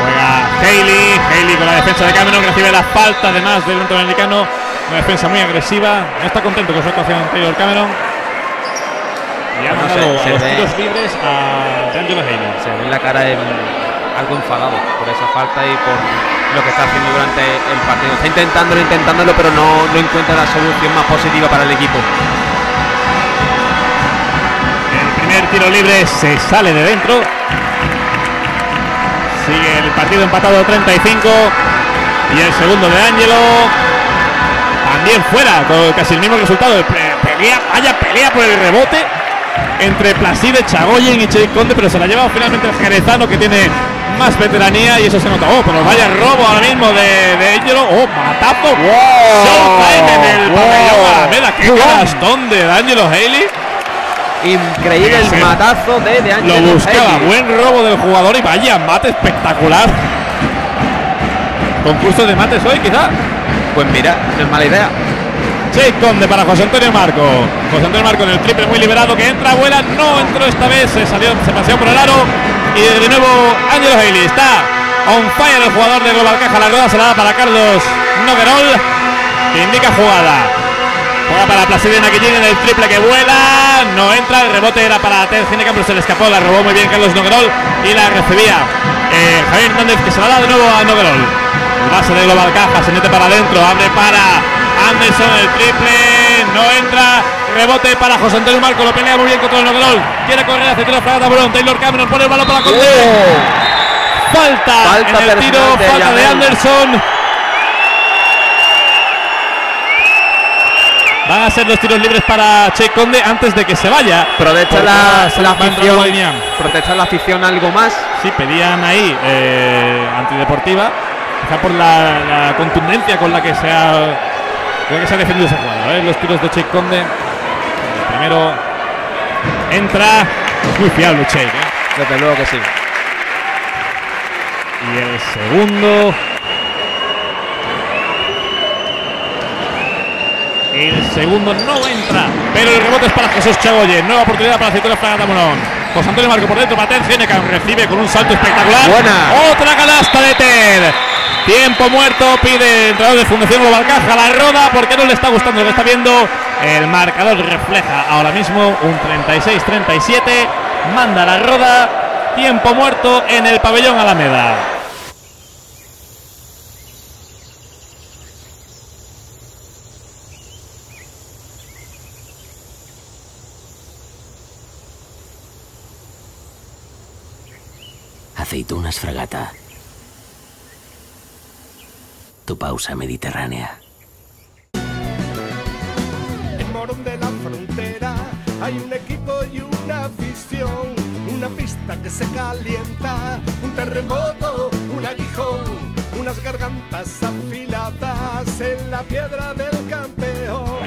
Juega Haley, Haley con la defensa de Cameron que recibe la falta además del norteamericano. Una defensa muy agresiva. No está contento con su actuación anterior Cameron. Y ha No mandado sé, a los tiros libres a Angelo Haley. Se ve la cara em, algo enfadado por esa falta y por lo que está haciendo durante el partido. Está intentándolo, intentándolo, pero no, no encuentra la solución más positiva para el equipo. El primer tiro libre se sale de dentro. Sigue el partido empatado 35. Y el segundo de Angelo. También fuera, con casi el mismo resultado. Pe- Pelea, vaya pelea por el rebote entre Placide, Chagoyen y Che Conde, pero se la lleva finalmente el Jerezano que tiene más veteranía y eso se nota. Oh, pero vaya robo ahora mismo de, de Angelo. Oh, matazo. Showtime en el Wow. pabellón Alameda. Qué gastón de Angelo Haley. Increíble el matazo de, de Lo Angelo buscaba, Haley. buen robo del jugador y vaya mate espectacular. Concurso de mates hoy, quizá. Pues mira, no es mala idea. Che Conde para José Antonio Marco. José Antonio Marco en el triple muy liberado que entra, vuela, no entró esta vez, se salió, se paseó por el aro. Y de nuevo Angelo Haley está on fire el jugador de Global Caja. La rueda se la da para Carlos Noguerol, que indica jugada. Juega para Placide Naquillín en el triple que vuela. No entra. El rebote era para Ted Gineca, pero se le escapó. La robó muy bien Carlos Noguerol. Y la recibía eh, Javier Hernández, que se la da de nuevo a Noguerol. Base de Global Caja se mete para adentro. Abre para Anderson el triple. No entra. Rebote para José Antonio Marco. Lo pelea muy bien contra el Noguerol. Quiere correr hacia tiro fragata Bruno. Taylor Cameron pone el balón para Conde. Falta, Falta en el tiro. de falta de. Anderson. Van a ser los tiros libres para Che Conde antes de que se vaya. Protesta la, la afición. Protesta la afición algo más. Sí, pedían ahí eh, antideportiva, quizá por la, la contundencia con la que se ha, la que se ha defendido ese jugador. ¿eh? Los tiros de Che Conde. El primero entra, es muy fiable Che. ¿eh? Desde luego que sí. Y el segundo. El segundo no entra, pero el rebote es para Jesús Chagoye. Nueva oportunidad para Aceitola Fragata Monón. José Antonio Marco por dentro, para Genecan. Recibe con un salto espectacular. Buena. Otra canasta de Ted. Tiempo muerto, pide el entrenador de Fundación Global Caja la roda porque no le está gustando lo que está viendo. El marcador refleja ahora mismo un 36-37. Manda la roda. Tiempo muerto en el pabellón Alameda. Aceitunas fragata. Tu pausa mediterránea. En Morón de la Frontera hay un equipo y una afición, una pista que se calienta, un terremoto, un aguijón, unas gargantas afiladas en la piedra del campeón.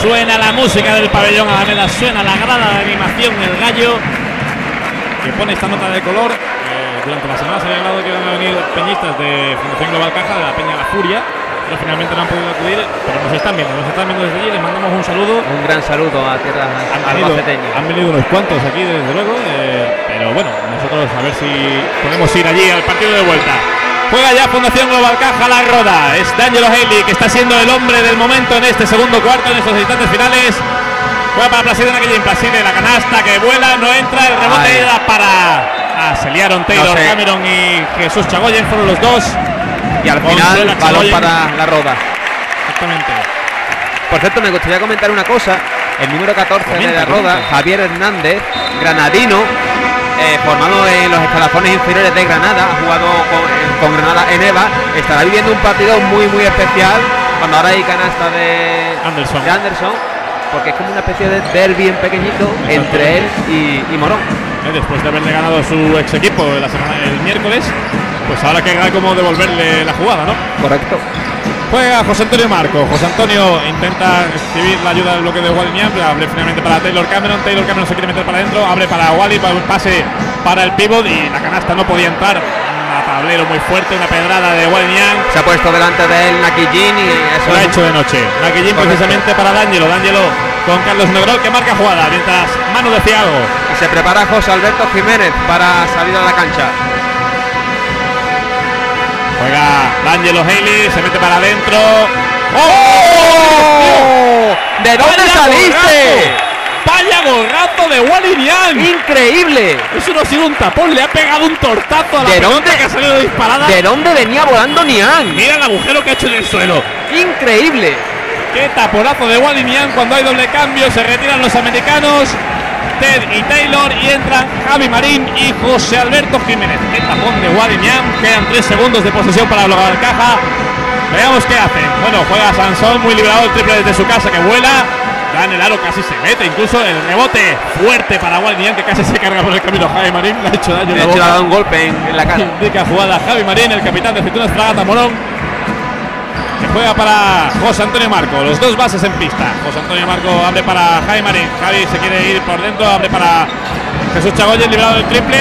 Suena la música del pabellón Alameda, suena la grada de animación, el gallo, que pone esta nota de color. Eh, durante la semana se había hablado que iban a venir peñistas de Fundación Global Caja, de la Peña La Furia, pero finalmente no han podido acudir, pero nos están viendo, nos están viendo desde allí, les mandamos un saludo. Un gran saludo a tierras Han venido, han venido unos cuantos aquí, desde luego, eh, pero bueno, nosotros a ver si podemos ir allí al partido de vuelta. Juega ya Fundación Global Caja la roda. Es D'Angelo Haley que está siendo el hombre del momento en este segundo cuarto, en estos instantes finales. Juega para Placide en aquella Placide, la canasta que vuela, no entra, el rebote era para. Ah, se liaron Taylor No sé. Cameron y Jesús Chagoyen, fueron los dos. Y al final, balón para la roda. Exactamente. Por cierto, me gustaría comentar una cosa. El número 14 de la roda, comenta. Javier Hernández, granadino, eh, formado en los escalafones inferiores de Granada, ha jugado con, eh, con Granada en EVA, estará viviendo un partido muy muy especial cuando ahora hay canasta de Anderson. de Anderson, porque es como una especie de derby en pequeñito entre él y, y Morón. Eh, Después de haberle ganado su ex equipo la semana, el miércoles, pues ahora querrá como devolverle la jugada, ¿no? Correcto. Juega José Antonio Marco. José Antonio intenta recibir la ayuda del bloque de Wally abre finalmente para Taylor Cameron. Taylor Cameron se quiere meter para adentro, abre para Wally, para un pase para el pivot y la canasta no podía entrar. Tablero muy fuerte, una pedrada de Niang. Se ha puesto delante de él Nakijin y eso Lo ha hecho de noche. Correcto. precisamente para D'Angelo. D'Angelo con Carlos Negrol que marca jugada. Mientras Manu decía algo. y se prepara José Alberto Jiménez para salir a la cancha. Juega D'Angelo Haley, se mete para adentro. ¡Oh! ¿De dónde ¡Vaya saliste? ¡Vaya gorrazo de Wally Niang! ¡Increíble! Eso no ha sido un tapón, le ha pegado un tortazo a la ¿De dónde? que ha salido disparada. ¿De dónde venía volando Niang? Mira el agujero que ha hecho en el suelo. ¡Increíble! Qué taponazo de Wally Niang cuando hay doble cambio. Se retiran los americanos. Ted y Taylor y entran Javi Marín y José Alberto Jiménez. Qué tapón de Wally Niang. Quedan tres segundos de posesión para bloquear caja. Veamos qué hacen. Bueno, juega Sansón, muy liberado el triple desde su casa que vuela. Da en el aro, casi se mete. Incluso el rebote fuerte para Niang que casi se carga por el camino. Javi Marín le ha hecho daño le ha dado un golpe en, en la cara. Indica jugada Javi Marín, el capitán de Aceitunas Fragata Morón. Que juega para José Antonio Marco. Los dos bases en pista. José Antonio Marco abre para Javi Marín. Javi se quiere ir por dentro. Abre para Jesús Chagoyen, liberado del triple.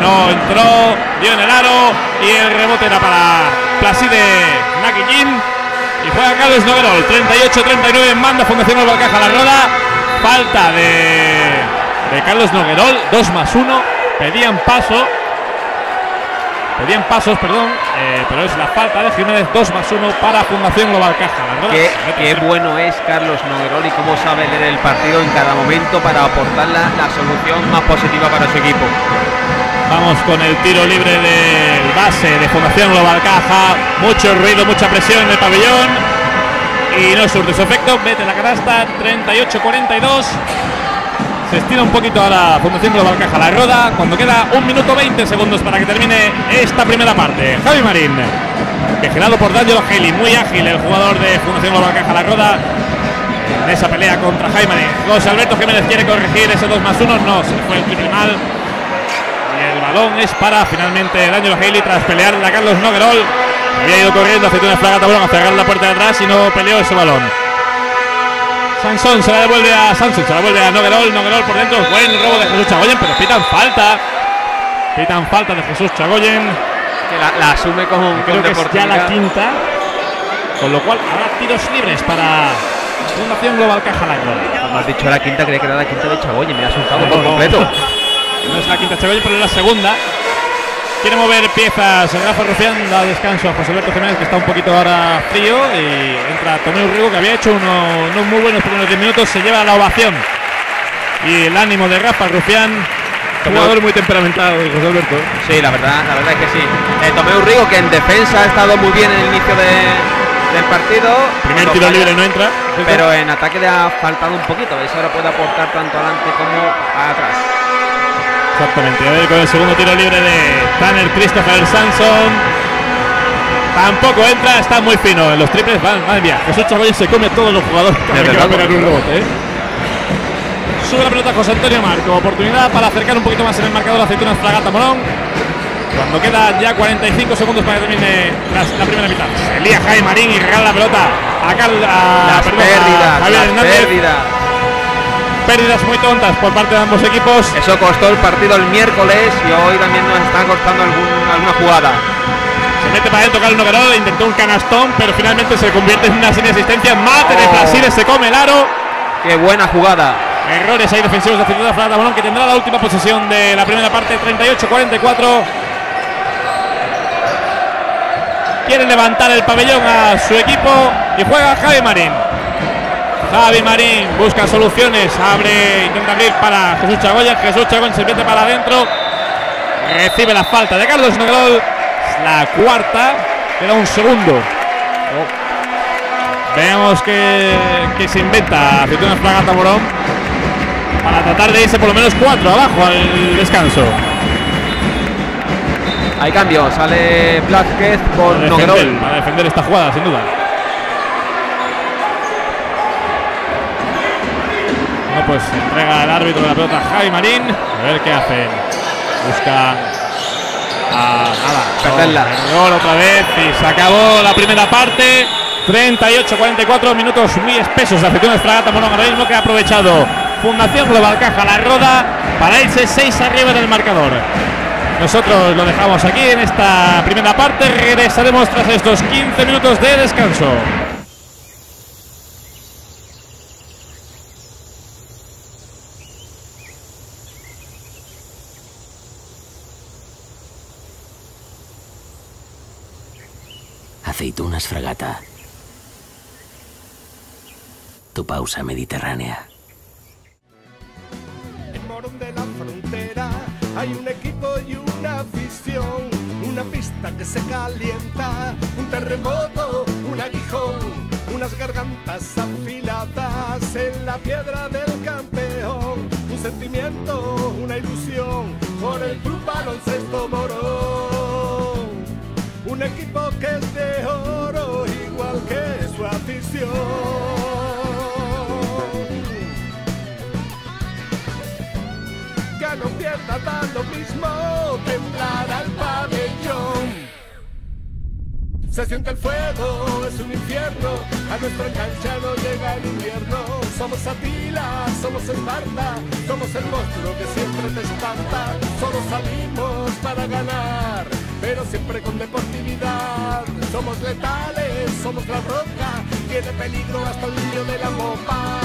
No entró. Dio en el aro. Y el rebote era para Placide Nakijin. Juega Carlos Noguerol. 38-39 en manda. Fundación Albalcaja la roda. Falta de, de Carlos Noguerol. 2 más 1. Pedían paso. Pedían pasos, perdón, eh, pero es la falta de Jiménez 2 más 1 para Fundación Global Caja. Qué, qué bueno es Carlos Noguerol y cómo sabe leer el partido en cada momento para aportar la, la solución más positiva para su equipo. Vamos con el tiro libre del base de Fundación Global Caja. Mucho ruido, mucha presión en el pabellón. Y no surte su efecto. Vete la canasta. 38-42. Se estira un poquito a la Fundación Global Caja la roda. Cuando queda un minuto 20 segundos para que termine esta primera parte. Javi Marín. Vigiado por D'Angelo Haley. Muy ágil el jugador de Fundación Global Caja la roda. En esa pelea contra Jaime Marín. José Alberto Jiménez quiere corregir ese 2 más 1. No, se fue el triple mal. Y el balón es para finalmente Daniel Haley tras pelear a Carlos Noguerol. Había ido corriendo, hacia una flagata bueno, a cerrar la puerta de atrás y no peleó ese balón. Sansón se la devuelve a Sansón, se la devuelve a Noguerol, Noguerol por dentro, buen robo de Jesús Chagoyen, pero pitan falta. Pitan falta de Jesús Chagoyen. Que la, la asume con, Creo con que es ya la quinta. Con lo cual habrá tiros libres para Fundación Global Caja La Como has dicho la quinta, creía que era la quinta de Chagoyen, me ha asustado No, por completo. No es la quinta Chagoyen, pero es la segunda. Quiere mover piezas Rafa Rufián, da descanso a José Alberto Jiménez, que está un poquito ahora frío. Y entra Tomeu Rigo, que había hecho uno- unos muy buenos primeros 10 minutos. Se lleva la ovación. Y el ánimo de Rafa Rufián. Jugador muy temperamentado, José Alberto. Sí, la verdad, la verdad es que sí. Eh, Tomeu Rigo, que en defensa ha estado muy bien en el inicio de- del partido. Primer tiro libre no entra. Pero en ataque le ha faltado un poquito. Si ahora puede aportar tanto adelante como atrás. Exactamente. A ver con el segundo tiro libre de Tanner Christopher Sanson. Tampoco entra, está muy fino en los triples. Van, madre mía, Jesús Chagoyen se come a todos los jugadores que un rebote. ¿eh? Sube la pelota José Antonio Marco. Oportunidad para acercar un poquito más en el marcador aceitunas Fragata Morón. Cuando queda ya 45 segundos para que termine la primera mitad. Se lía Jaime Marín y regala la pelota a, Cal, a, Las perdón, a pérdidas, Javier las Hernández. pérdidas. Pérdidas muy tontas por parte de ambos equipos. Eso costó el partido el miércoles y hoy también nos está costando algún, alguna jugada. Se mete para adentro Carlos Noguerol, intentó un canastón, pero finalmente se convierte en una serie de asistencias. Mate de Oh. Brasiles se come el aro. Qué buena jugada. Errores ahí defensivos de Aceitunas Fragata Morón, que tendrá la última posesión de la primera parte, 38-44. Quieren levantar el pabellón a su equipo y juega Javi Marín. Javi Marín busca soluciones, abre, intenta abrir para Jesús Chagoya. Jesús Chagoya se mete para adentro. Recibe la falta de Carlos Negrol. La cuarta, queda un segundo. Veamos que, que se inventa Aceitunas Fragata Morón para tratar de irse por lo menos cuatro abajo al descanso. Hay cambio, sale Blázquez por defender, para defender esta jugada, sin duda. Pues entrega el árbitro de la pelota Javi Marín. A ver qué hacen. Buscan a nada. Perderla. Gol otra vez y se acabó la primera parte. 38-44 minutos muy espesos de Aceitunas Fragata Morón ahora mismo que ha aprovechado Fundación Global Caja La Roda para irse 6 arriba del marcador. Nosotros lo dejamos aquí en esta primera parte. Regresaremos tras estos 15 minutos de descanso. Aceitunas Fragata. Tu pausa mediterránea. En Morón de la Frontera hay un equipo y una afición, una pista que se calienta, un terremoto, un aguijón, unas gargantas afiladas en la piedra del campeón, un sentimiento, una ilusión por el club baloncesto Morón, un equipo que es de igual que su afición. ya no pierda da lo mismo temblar al pabellón. Se siente el fuego, es un infierno, a nuestra cancha no llega el invierno. Somos Atila, somos Esparta, somos el monstruo que siempre te espanta. Solo salimos para ganar, pero siempre con deportividad. Somos letales, somos la roca, tiene peligro hasta el niño de la mopa.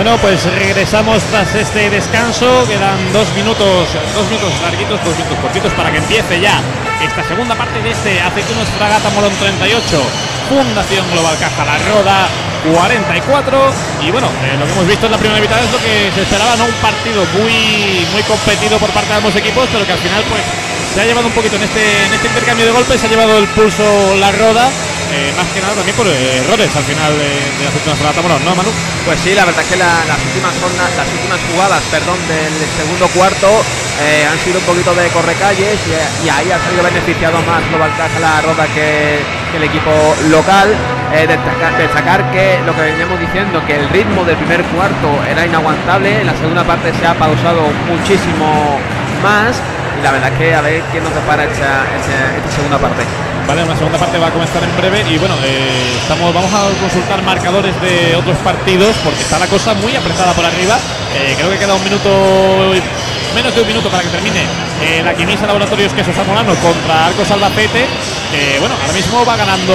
Bueno, pues regresamos tras este descanso. Quedan dos minutos, dos minutos larguitos, dos minutos cortitos para que empiece ya esta segunda parte de este Aceitunos Fragata Morón 38, Fundación Global Caja La Roda 44. Y bueno, eh, lo que hemos visto en la primera mitad es lo que se esperaba, ¿no? Un partido muy, muy competido por parte de ambos equipos, pero que al final, pues, se ha llevado un poquito en este, en este intercambio de golpes, se ha llevado el pulso La Roda eh, más que nada también por eh, errores al final de, de las últimas jornadas, ¿no, Manu? Pues sí, la verdad es que la- las últimas jornadas, las últimas jugadas, perdón, del segundo cuarto eh, han sido un poquito de correcalles y, y ahí ha salido beneficiado más Global Caja la Roda que, el equipo local. Eh, destacar, destacar que lo que veníamos diciendo, que el ritmo del primer cuarto era inaguantable, en la segunda parte se ha pausado muchísimo más y la verdad que a ver quién nos depara esta segunda parte. Vale, una segunda parte va a comenzar en breve y bueno, eh, estamos, vamos a consultar marcadores de otros partidos porque está la cosa muy apretada por arriba. Eh, creo que queda un minuto, menos de un minuto para que termine eh, la Quimisa Laboratorios que se está Molano contra Arcos Albacete. Bueno, ahora mismo va ganando,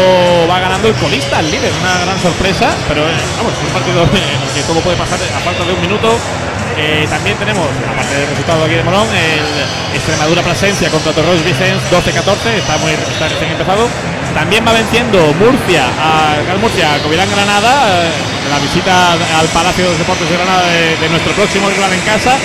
va ganando el colista, el líder, una gran sorpresa, pero vamos, es un partido en el que todo puede pasar a falta de un minuto. Eh, también tenemos, aparte del resultado aquí de Morón, el Extremadura Plasencia contra Torros Vicens 12-14, está muy está recién empezado. También va venciendo Murcia a Murcia a Covirán Granada, eh, la visita al Palacio de los Deportes de Granada de, de nuestro próximo rival en casa.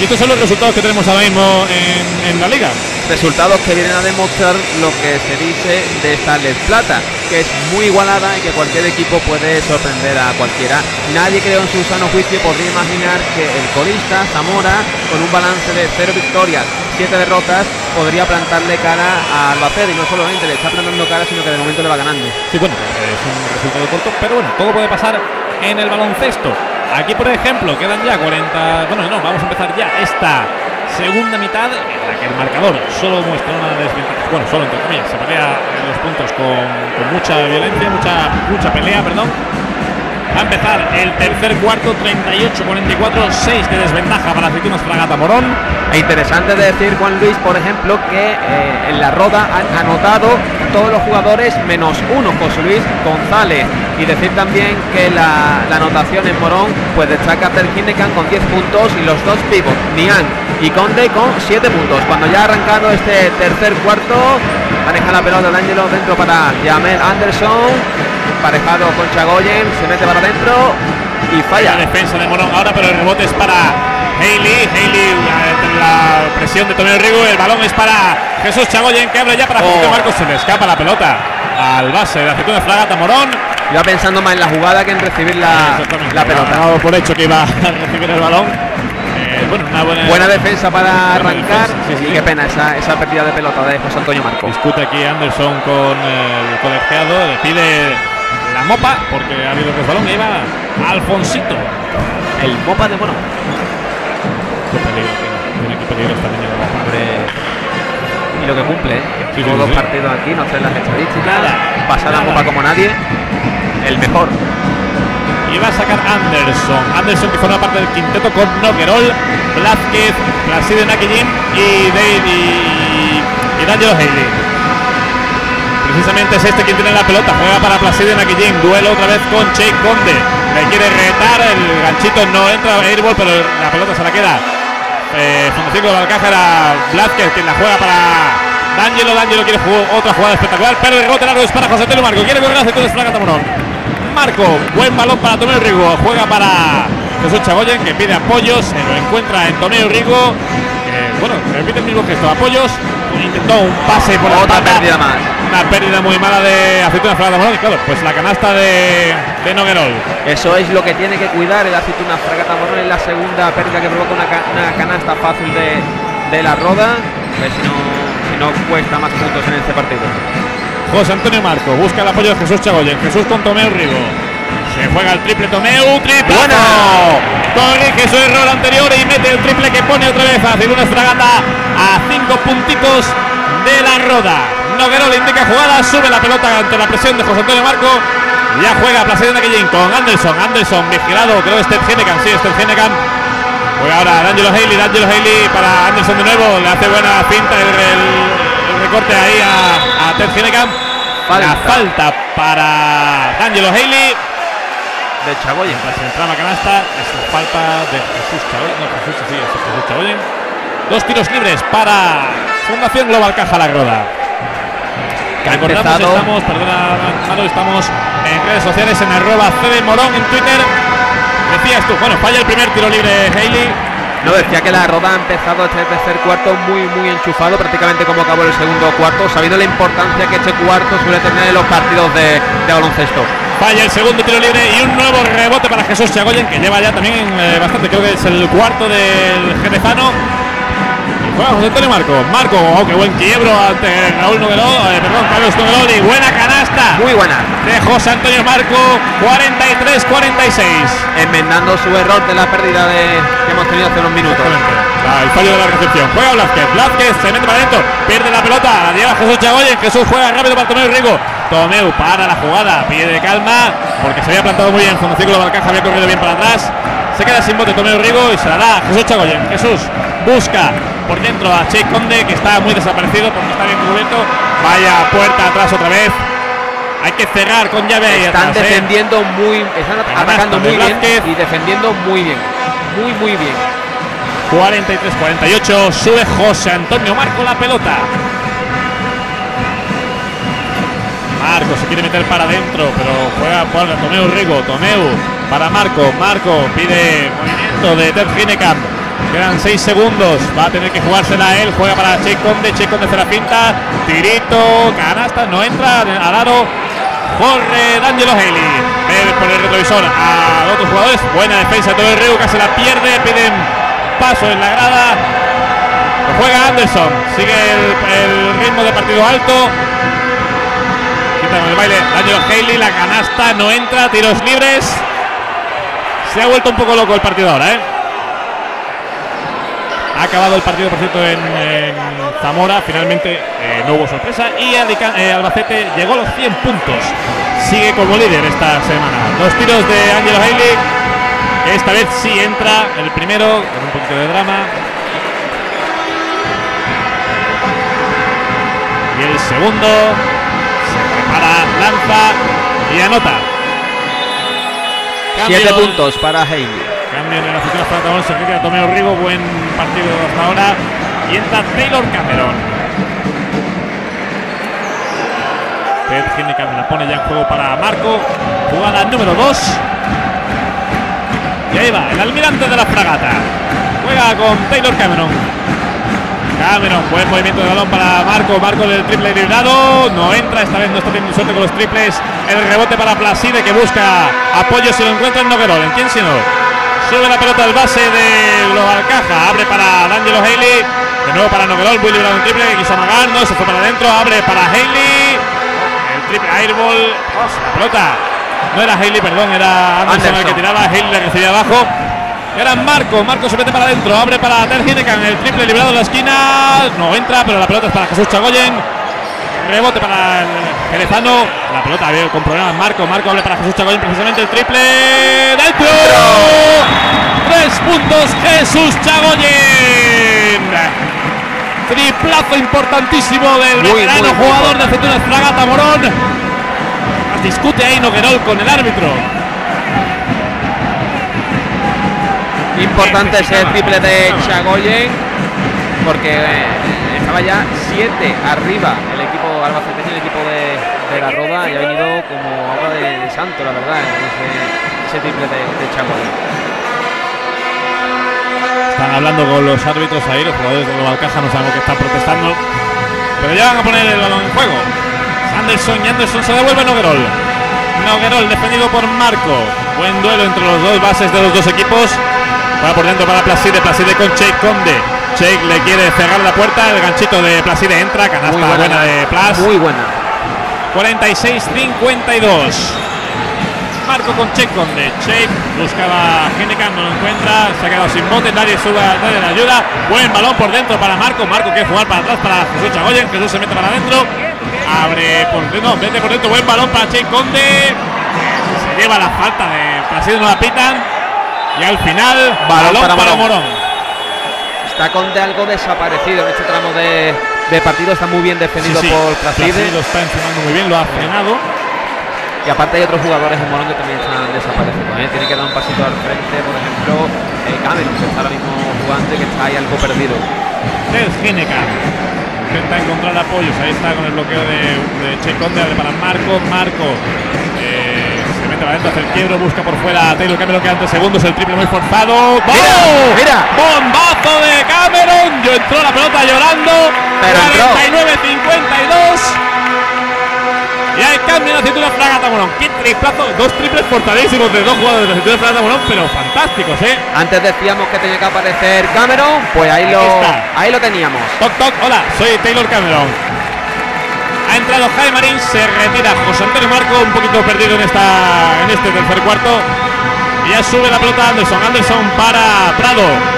Y estos son los resultados que tenemos ahora mismo en, en la liga. resultados que vienen a demostrar lo que se dice de esta Les Plata, que es muy igualada y que cualquier equipo puede sorprender a cualquiera. Nadie creo en su sano juicio podría imaginar que el colista Zamora, con un balance de cero victorias, siete derrotas, podría plantarle cara a Albacete y no solamente le está plantando cara, sino que de momento le va ganando. Sí, bueno, es un resultado corto, pero bueno, todo puede pasar en el baloncesto. Aquí, por ejemplo, quedan ya 40. Bueno, no, vamos a empezar ya esta segunda mitad en la que el marcador solo muestra una desventaja. Bueno, solo entre comillas, se pelea los puntos con, con mucha violencia, mucha, mucha pelea, perdón. Va a empezar el tercer cuarto, 38-44, 6 de desventaja para Aceitunas Fragata Morón. E interesante decir, Juan Luis, por ejemplo, que eh, en la roda han anotado todos los jugadores menos uno, José Luis González. Y decir también que la, la anotación en Morón, pues destaca Terginecan con 10 puntos y los dos pivots, Nian y Conde con 7 puntos. Cuando ya ha arrancado este tercer cuarto, maneja la pelota de Ángelo dentro para Jamel Anderson, parejado con Chagoyen, se mete para adentro y La falla. defensa de Morón ahora, pero el rebote es para eh, entre la presión de Tomeo Rigo. El balón es para Jesús Chagoyen, que abre ya para Oh. Marcos. Se le escapa la pelota al base de Aceitunas Fragata Morón. Iba pensando más en la jugada que en recibir la, la pelota. Por hecho que iba a recibir el balón. Bueno, una buena, Buena defensa para arrancar. defensa, sí, sí. Y qué pena esa, esa pérdida de pelota de José Antonio Marco. Discute aquí Anderson con el colegiado. Le pide la mopa porque ha habido resbalón. Y va Alfonsito. El Mopa de. Qué peligro tiene. Que peligro esta. Y lo que cumple, ¿eh? Sí, Todos los partidos aquí, no sé las estadísticas. Pasa la. Mopa como nadie. El mejor. Y va a sacar Anderson. Anderson que forma parte del quinteto con Noguerol, Blázquez, Placido Nakijin y Dave y, D'Angelo Haley. Precisamente es este quien tiene la pelota. Juega para Placido Nakijin. Duelo otra vez con Che Conde. Le quiere retar. El ganchito no entra airball, pero la pelota se la queda. Eh, Fundación Global Caja era Blázquez quien la juega para D'Angelo. D'Angelo quiere jugar otra jugada espectacular, pero el rebote largo es para José Antonio Marco. Quiere correr hacia todo Morón. Marco, buen balón para Tomeo Rigo. Juega para Jesús Chagoyen que pide apoyos. Se lo encuentra en Tomeo Rigo. Que, bueno, repite el mismo gesto. Apoyos. Intentó un pase por la Otra espalda. pérdida más. Una pérdida muy mala de Aceituna Fragata. Y claro, pues la canasta de, de Noguerol. Eso es lo que tiene que cuidar el aceituna fragata morón en la segunda pérdida que provoca una, ca- una canasta fácil de, de la roda. Si no, si no cuesta más puntos en este partido. José Antonio Marco busca el apoyo de Jesús Chagoyen. Jesús con Tomeu Rigo. Se juega el triple Tomeu. ¡Triple! Bueno. Corrige su error anterior y mete el triple que pone otra vez a Aceituna Fragata a cinco puntitos de la roda. Noguero le indica jugada. Sube la pelota ante la presión de José Antonio Marco. Ya juega Placido Naquillín con Anderson. Anderson vigilado. Creo que es Ted. Sí, es Ted. Juega ahora D'Angelo Haley, D'Angelo Haley para Anderson de nuevo, le hace buena pinta el recorte ahí a, a Ted. Falta. La falta para D'Angelo Haley. de Chagoyen. Mientras entraba canasta, es falta de Jesús Chagoyen. No, Jesús, sí, es Jesús Chagoyen. Dos tiros libres para Fundación Global Caja La Roda. Que ha Recordamos, estamos, perdona, Manu, estamos en redes sociales en arroba CD Morón en Twitter. Decías tú, bueno, falla el primer tiro libre Haley. No, decía que la roda ha empezado este tercer cuarto muy, muy enchufado, prácticamente como acabó el segundo cuarto, sabiendo la importancia que este cuarto suele tener en los partidos de, baloncesto. Falla el segundo tiro libre y un nuevo rebote para Jesús Chagoyen, que lleva ya también eh, bastante, creo que es el cuarto del Jerezano. Juega José Antonio Marco. Marco, oh, qué buen quiebro ante Raúl Noguerol, eh, perdón, Carlos Noguerol y buena canasta Muy buena, de José Antonio Marco, 43-46. enmendando su error de la pérdida de, que hemos tenido hace unos minutos. Ah, el fallo de la recepción. Juega Blázquez. Blázquez se mete para adentro. Pierde la pelota. La lleva Jesús Chagoyen. Jesús juega rápido para Tomeu Rigo. Tomeu para la jugada. Pide calma. Porque se había plantado muy bien. Fundación Global Caja había corrido bien para atrás. Se queda sin bote Tomeu Rigo y se la da Jesús Chagoyen. Jesús busca por dentro a Che Conde que está muy desaparecido porque está bien cubierto. Vaya puerta atrás otra vez. Hay que cerrar con llave ahí Están atrás, ¿eh? defendiendo muy, están atacando muy bien Blázquez. y defendiendo muy bien, muy muy bien. 43-48, sube José Antonio Marco la pelota. Marco se quiere meter para adentro, pero juega por Tomeu Rigo. Tomeu para Marco. Marco pide movimiento de Ted Ginekamp. Quedan 6 segundos. Va a tener que jugársela él. Juega para Che Conde. Che la pinta. Tirito. Canasta. No entra. Al aro. Corre D'Angelo Haley. Por el retrovisor a otros jugadores. Buena defensa de todo el Rigo. Casi la pierde. Piden paso en la grada. Lo juega Anderson. Sigue el, el ritmo de partido alto. Quita con el baile. D'Angelo Haley. La canasta no entra. Tiros libres. Se ha vuelto un poco loco el partido ahora, ¿eh? Ha acabado el partido, por cierto, en, en Zamora. Finalmente eh, no hubo sorpresa. Y Alica- eh, Albacete llegó a los 100 puntos. Sigue como líder esta semana. Dos tiros de Angelo Haley. que Esta vez sí entra el primero con un poquito de drama. Y el segundo se prepara, lanza y anota. Siete puntos para Haley. Cambio en la oficina para Tabón, se queda Tomeo Rigo, buen partido hasta ahora. Y entra Taylor Cameron. Ted Hinnican la pone ya en juego para Marco. Jugada número 2. Y ahí va, el almirante de la fragata. Juega con Taylor Cameron. Cameron, buen movimiento de balón para Marco. Marco del triple librado. No entra, esta vez no está teniendo suerte con los triples. El rebote para Placide que busca apoyo si lo encuentra en Noguerol. ¿En quién si no? Sube la pelota al base de Global Caja. Abre para D'Angelo Haley. De nuevo para Noguerol. Muy librado en triple. Quiso amagar. No, se fue para adentro. Abre para Haley. El triple airball. Oh, la pelota. No era Haley, perdón. Era Anderson, el que tiraba. Haley le recibía abajo. Era Marco, Marco se mete para adentro, abre para Ter Hinecan, el triple librado en la esquina, no entra, pero la pelota es para Jesús Chagoyen. Rebote para el Jerezano, la pelota con problemas Marco, Marco abre para Jesús Chagoyen, precisamente el triple dentro. Tres puntos Jesús Chagoyen. Triplazo importantísimo del Muy, veterano muy, muy jugador de. Aceitunas Fragata Morón. Discute ahí Noguerol con el árbitro. Importante ese triple de Chagoyen porque eh, estaba ya 7 arriba el equipo equipo de, la Roda y ha venido como agua de, de santo, la verdad, ese, ese triple de, de Chagoyen. Están hablando con los árbitros ahí, los jugadores de Global Caja no sabemos que están protestando. Pero ya van a poner el balón en juego. Anderson y Anderson se devuelve Noguerol. Noguerol defendido por Marco. Buen duelo entre los dos bases de los dos equipos. Va por dentro para Placide, Placide con Cheik Conde. Cheik le quiere cerrar la puerta, el ganchito de Placide entra, canasta buena, buena, de Plas. Muy buena. 46-52. Marco con Cheik Conde. Cheik buscaba a Genecan, no lo encuentra. Se ha quedado sin bote. Nadie sube, nadie le ayuda. Buen balón por dentro para Marco. Marco quiere jugar para atrás para Jesús Chagoyen. Jesús se mete para adentro. Abre por dentro. No, mete por dentro. Buen balón para Cheik Conde. Se lleva la falta de Brasil, no la pitan. Y al final, balón, para para, Morón. Morón. Está con de algo desaparecido en este tramo de, de partido, está muy bien defendido Sí, sí. por Placide. Lo está enfrenando muy bien, lo ha frenado. Y aparte hay otros jugadores en Morón que también están desaparecidos. ¿eh? Tiene que dar un pasito al frente, por ejemplo, eh, Cameron, que está ahora mismo jugando y que está ahí algo perdido. Ter Gineca intenta encontrar apoyos. Ahí está con el bloqueo de, de Che Conde. Para Marco. Marco eh, se mete para adentro, hace el quiebro, busca por fuera a Taylor Cameron que ante segundos. El triple muy forzado. ¡Gol! mira. ¡Bombazo de Cameron! Yo entró la pelota llorando. Pero entró. 49-52. Y ahí cambia la cintura Fragata Morón. Qué triplazo, dos triples fortalísimos de dos jugadores de la cintura Fragata Morón, pero fantásticos, ¿eh? Antes decíamos que tenía que aparecer Cameron, pues ahí Ahí lo, está. ahí lo teníamos. Toc, toc, hola, soy Taylor Cameron. Ha entrado Jaime Marín, se retira José Antonio Marco, un poquito perdido en, esta, en este tercer cuarto. Y ya sube la pelota Anderson. Anderson para Prado.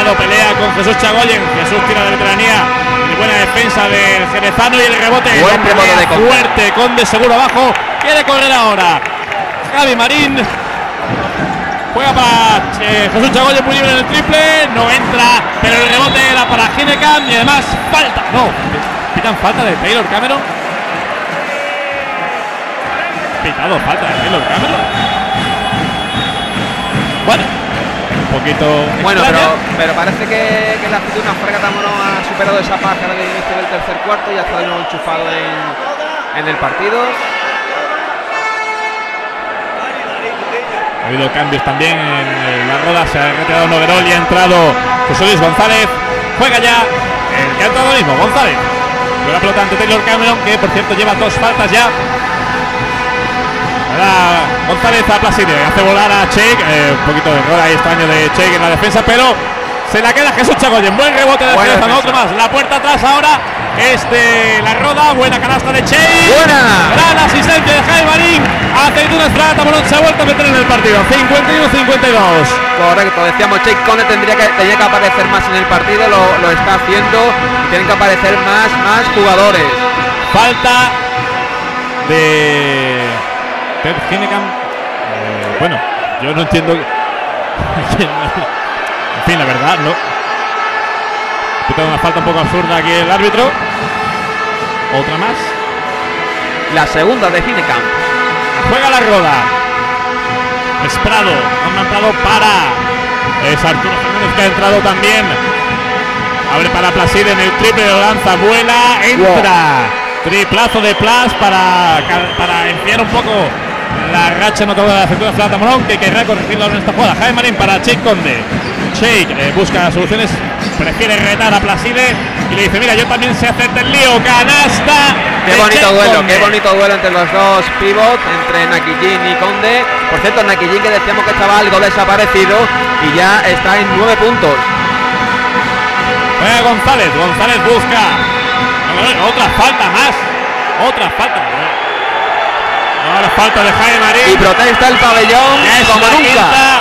Pelea con Jesús Chagoyen. Jesús tira de veteranía. Y buena defensa del Jerezano y el rebote. Buen rebote de Conde. Fuerte, Conde seguro abajo. Quiere correr ahora. Javi Marín. Juega para eh, Jesús Chagoyen muy libre en el triple. No entra, pero el rebote era para Ginecam y además falta. No, pitan falta de Taylor Cameron. Pitado falta de Taylor Cameron. Bueno, poquito. Bueno, pero, extraña. pero parece que, que la Aceituna Fragata Morón ha superado esa pájara de inicio del tercer cuarto y de nuevo enchufado en, en el partido. Ha habido cambios también en la roda. Se ha retirado Noverol y ha entrado José Luis González. Juega ya el que ha entrado mismo, González. La pelota ante Taylor Cameron, que por cierto lleva dos faltas ya. Ahora González a Placide, hace volar a Cheik. eh, un poquito de error ahí extraño de Cheik en la defensa, pero se la queda Jesús Chagoyen. Buen rebote de defensa, defensa. otro más. La puerta atrás ahora es de la roda. Buena canasta de Cheik. Buena. Gran asistencia de Jaime Marín. Aceitunas Fragata Morón se ha vuelto a meter en el partido. 51-52. Correcto, decíamos Jake Conner tendría que, tenía que aparecer más en el partido, lo, lo está haciendo y tienen que aparecer más, más jugadores. Falta de Hennecam. Eh, bueno, yo no entiendo. en fin, la verdad, ¿no? Pita una falta un poco absurda aquí el árbitro. Otra más. La segunda de Hinecamp. Juega la roda. Es Prado. Norman Prado para. Es Arturo Fernández que ha entrado también. Abre para Placide en el triple, lo lanza, vuela, entra. Triplazo de Plas para, para enfriar un poco la racha notable de la de Flata Morón, que querrá corregirlo en esta jugada. Jaime Marín para Cheik Conde. Cheik eh, busca soluciones, prefiere retar a Placide y le dice: Mira, yo también sé hacerte el lío. Canasta. Qué bonito duelo, Conde. qué bonito duelo entre los dos pivots, entre Nakijin y Conde. Por cierto, Nakijin que decíamos que estaba algo desaparecido y ya está en nueve puntos. Juega González, González busca. Otra falta más. Otra falta. Ahora falta de Jaime Y Marín. protesta el pabellón Es como nunca. quinta.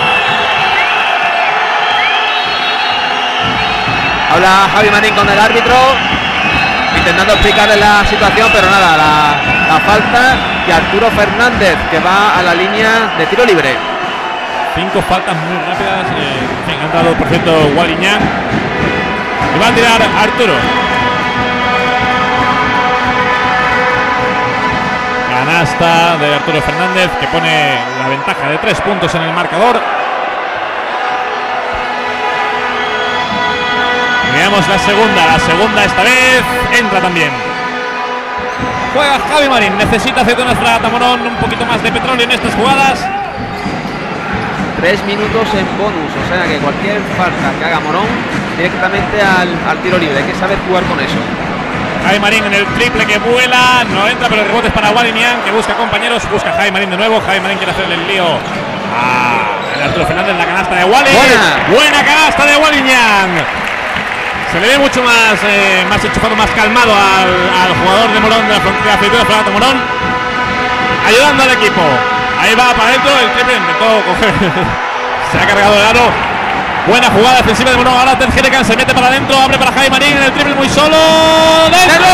Habla Javi Marín con el árbitro, intentando explicarle la situación, pero nada, la, la falta y Arturo Fernández que va a la línea de tiro libre. Cinco faltas muy rápidas. eh, por cierto, Waliñán. Y va a tirar Arturo. Canasta de Arturo Fernández que pone la ventaja de tres puntos en el marcador. Veamos la segunda, la segunda esta vez entra también. Juega Javi Marín, necesita aceitunas Fragata Morón, un poquito más de petróleo en estas jugadas. Tres minutos en bonus, o sea que cualquier falta que haga Morón directamente al, al tiro libre, hay que saber jugar con eso. Jaime Marín en el triple que vuela, no entra, pero el rebote es para Walinian que busca compañeros, busca Jaime Marín de nuevo. Jaime Marín quiere hacerle el lío a Arturo Fernández, la canasta de Wally. Buena. Buena canasta de Walinian Se le ve mucho más, eh, más enchufado, más calmado al, al jugador de Morón de la frontera de Fragata Morón, ayudando al equipo. Ahí va para adentro, el triple intentó coger, se ha cargado el aro. Buena jugada defensiva de Morón. Ahora Ter Hennecam se mete para adentro. Abre para Jaime Marín en el triple muy solo. ¡Dentro!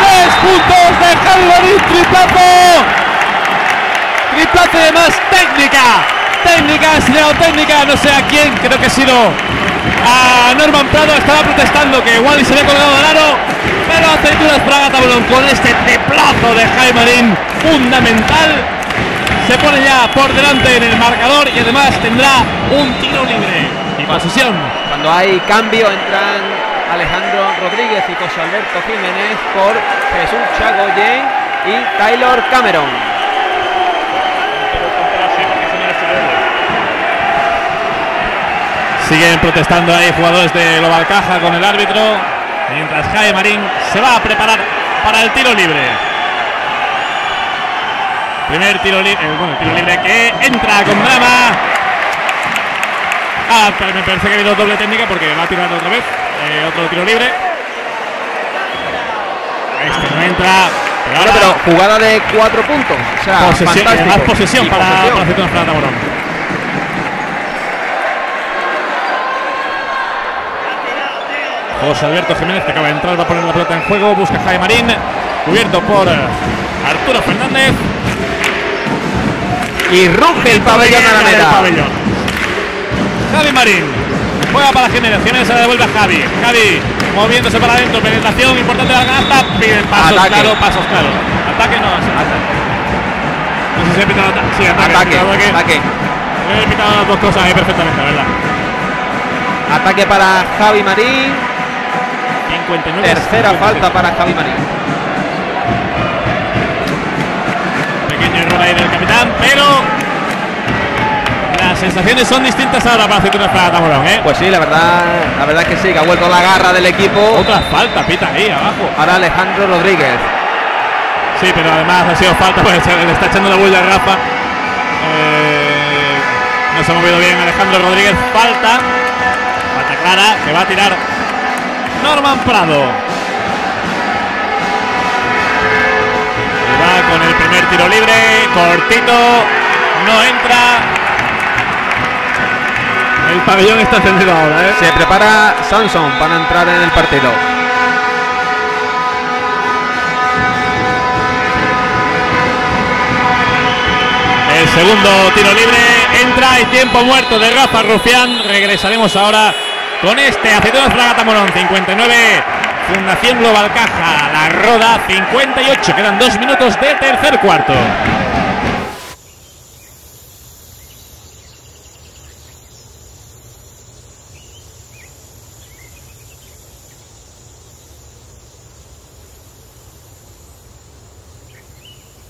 ¡Tres puntos de Jaime Marín! ¡Triplazo! Triplazo de más técnica técnica, ha técnica, no sé a quién, creo que ha sido a Norman Prado, estaba protestando que Wally se había colgado del aro, pero Aceitunas Fraga Tablón con este teplazo de Jaime Marín fundamental se pone ya por delante en el marcador y además tendrá un tiro libre y posesión. Cuando hay cambio entran Alejandro Rodríguez y José Alberto Jiménez por Jesús Chagoyen y Taylor Cameron. Siguen protestando ahí jugadores de Global Caja con el árbitro, mientras Jaime Marín se va a preparar para el tiro libre. Primer tiro libre, eh, bueno, tiro libre que entra con drama. Ah, me parece que ha habido doble técnica porque va a tirar otra vez. Eh, otro tiro libre. Este no entra. Pero, pero jugada de cuatro puntos. O sea, posesión, fantástico. además posesión Y para, posesión. para Morón. José Alberto Jiménez que acaba de entrar, va a poner la pelota en juego, busca Jaime Marín, cubierto por eh, Arturo Fernández. Y ruge el pabellón a la meta. pabellón. Javi Marín. Juega para generaciones, se la devuelve a Javi. Javi moviéndose para adentro, penetración importante de la canasta. Pasos Ataque. claro, pasos claro. Ataque no, es ataque. No sé si he pitado ataque. Sí, ataque. Ataque, pitado ataque. ataque. He pitado las dos cosas ahí perfectamente, la verdad. Ataque para Javi Marín. 59. Tercera 57. falta para Javi Marín. Ahí del capitán, pero las sensaciones son distintas ahora para Aceitunas para Tamorón, ¿eh? Pues sí, la verdad, la verdad es que sí, que ha vuelto la garra del equipo. Otra falta, pita ahí abajo. Ahora Alejandro Rodríguez. Sí, pero además ha sido falta porque se le está echando la bulla a Rafa. Eh, no se ha movido bien Alejandro Rodríguez. Falta. Falta clara que va a tirar Norman Prado. Va con el primer tiro libre. Cortito. No entra. El pabellón está encendido ahora, ¿eh? Se prepara Samson para entrar en el partido. El segundo tiro libre entra y tiempo muerto de Rafa Rufián. Regresaremos ahora con este Aceitunas Fragata Morón 59. Fundación Global Caja, la Roda 58. Quedan dos minutos de tercer cuarto.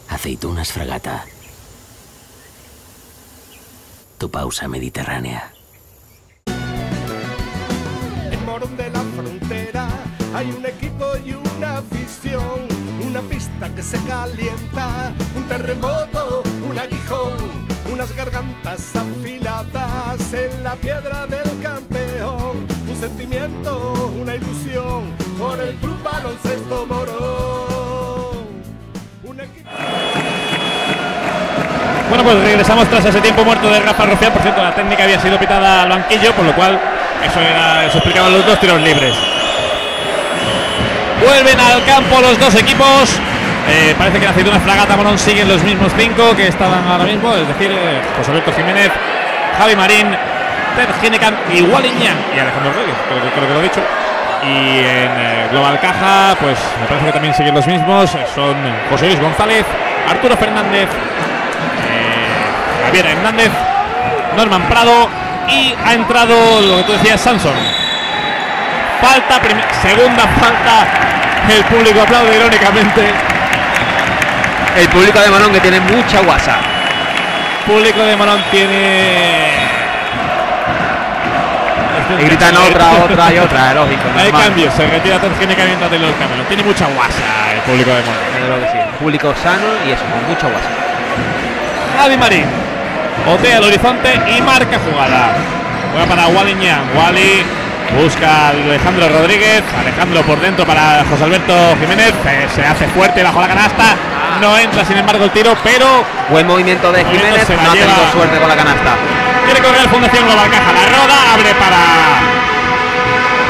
Aceitunas fragata. Tu pausa mediterránea. Hay un equipo y una afición, una pista que se calienta, un terremoto, un aguijón, unas gargantas afiladas en la piedra del campeón, un sentimiento, una ilusión por el club baloncesto Morón. Un equipo Bueno, pues regresamos tras ese tiempo muerto de Rafa Rufián. Por cierto, la técnica había sido pitada al banquillo, por lo cual eso, era, eso explicaban los dos tiros libres. Vuelven al campo los dos equipos. Eh, parece que la aceituna Fragata Morón siguen los mismos cinco que estaban ahora mismo, es decir, eh, José Alberto Jiménez, Javi Marín, Ted Ginecan y Wally Ñan y Alejandro Rodríguez, creo, que- lo he dicho. Y en eh, Global Caja, pues me parece que también siguen los mismos. Son José Luis González, Arturo Fernández, Javier Hernández, Norman Prado y ha entrado lo que tú decías, Samson. Falta, segunda falta. El público aplaude irónicamente. El público de Morón que tiene mucha guasa. público de Morón tiene. Y gritan otra, otra y otra, lógico. Hay cambios, se retira técnicamente a Taylor Cameron. Tiene mucha guasa el público de que sí. Público sano y eso, con mucha guasa. Javi Marín. Botea el horizonte y marca jugada. Juega para Wally Ñan. Wally busca Alejandro Rodríguez. Alejandro por dentro para José Alberto Jiménez. eh, se hace fuerte bajo la canasta. No entra sin embargo el tiro, pero Buen movimiento de Jiménez, se no ha tenido suerte con la canasta. quiere correr Fundación Global Caja. La roda abre para,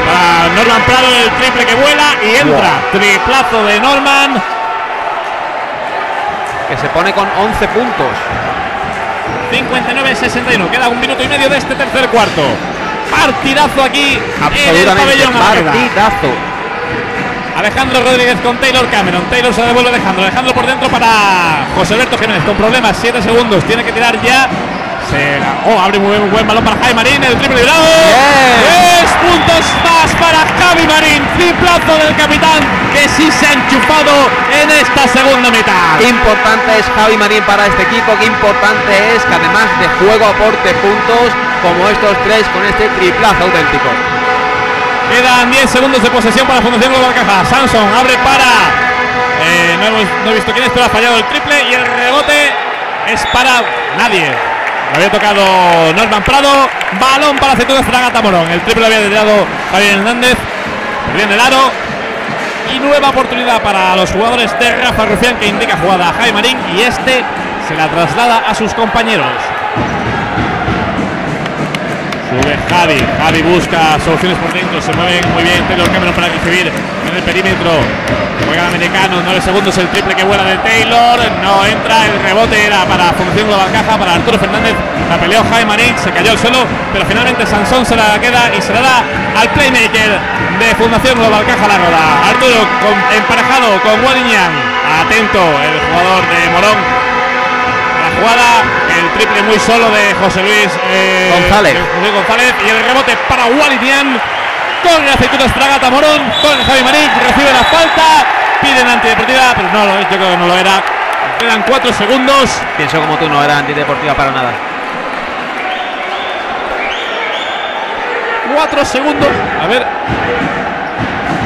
para Norman Prado el triple que vuela y entra. Triplazo de Norman. Que se pone con 11 puntos. 59-61. Queda un minuto y medio de este tercer cuarto. Partidazo aquí en el Absolutamente. pabellón Alameda. Partidazo. Alejandro Rodríguez con Taylor Cameron. Taylor se devuelve Alejandro. Alejandro por dentro para José Alberto Jiménez con problemas. 7 segundos. Tiene que tirar ya. Oh, abre muy buen, balón para Javi Marín. El triple librado. 3 puntos más para Javi Marín. Triplazo del capitán que sí se ha enchufado en esta segunda mitad. Importante es Javi Marín para este equipo, qué importante es que además de juego aporte puntos como estos tres con este triplazo auténtico. Quedan 10 segundos de posesión para Fundación Global Caja. Samson abre para. eh, no, hemos- no he visto quién es, pero ha fallado el triple y el rebote es para nadie. Le había tocado Norman Prado. Balón para Aceitunas Fragata Morón. El triple había tirado Javier Hernández. Perdiendo el aro. Y nueva oportunidad para los jugadores de Rafa Rufián que indica jugada a Jaime Marín. Y este se la traslada a sus compañeros. Sube Javi, Javi busca soluciones por dentro, se mueven muy bien Taylor Cameron para recibir en el perímetro. Juega el americano, 9 segundos el triple que vuela de Taylor, no entra, el rebote era para Fundación Global Caja, para Arturo Fernández, la peleó Jaime Marín, se cayó al suelo, pero finalmente Sansón se la queda y se la da al playmaker de Fundación Global Caja la roda. Arturo emparejado con Wallinian, atento el jugador de Morón jugada, el triple muy solo de José Luis eh, González. José González y el rebote para Walinian. Con aceitunas Fragata Morón, con Javi Marín, recibe la falta, piden antideportiva, pero no lo es, yo creo que no lo era. Quedan cuatro segundos. Pienso como tú, no era antideportiva para nada. Cuatro segundos. A ver.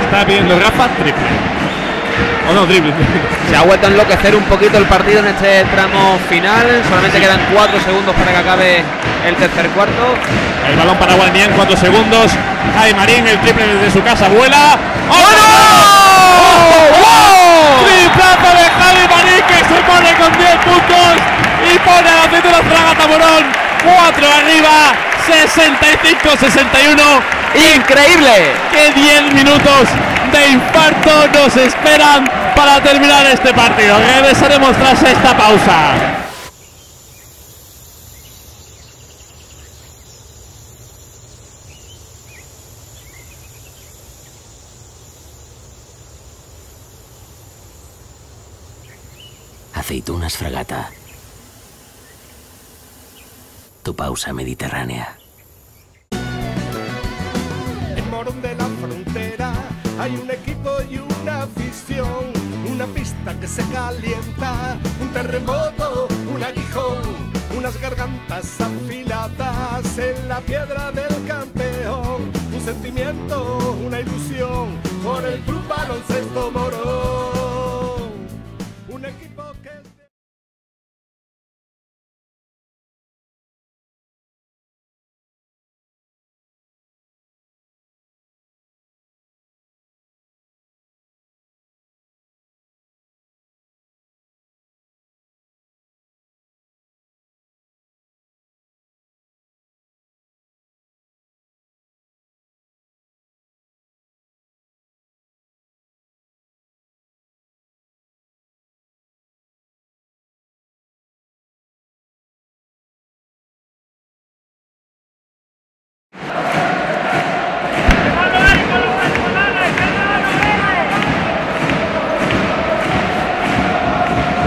Está pidiendo Rafa triple. O no, triple. Se ha vuelto a enloquecer un poquito el partido en este tramo final. Solamente quedan cuatro segundos para que acabe el tercer cuarto. El balón para Guarnián, 4 segundos. Jaime Marín, el triple desde su casa vuela. ¡Oh! ¡Oh! Triplazo de Javi Marín que se pone con 10 puntos y pone a la aceituna Fragata Morón. 4 arriba, 65-61. ¡Increíble! Que 10 minutos de infarto nos esperan para terminar este partido. Regresaremos tras esta pausa. Aceitunas fragata. Tu pausa mediterránea. Hay un equipo y una afición, una pista que se calienta, un terremoto, un aguijón, unas gargantas afiladas en la piedra del campeón, un sentimiento, una ilusión por el club baloncesto Morón, un equipo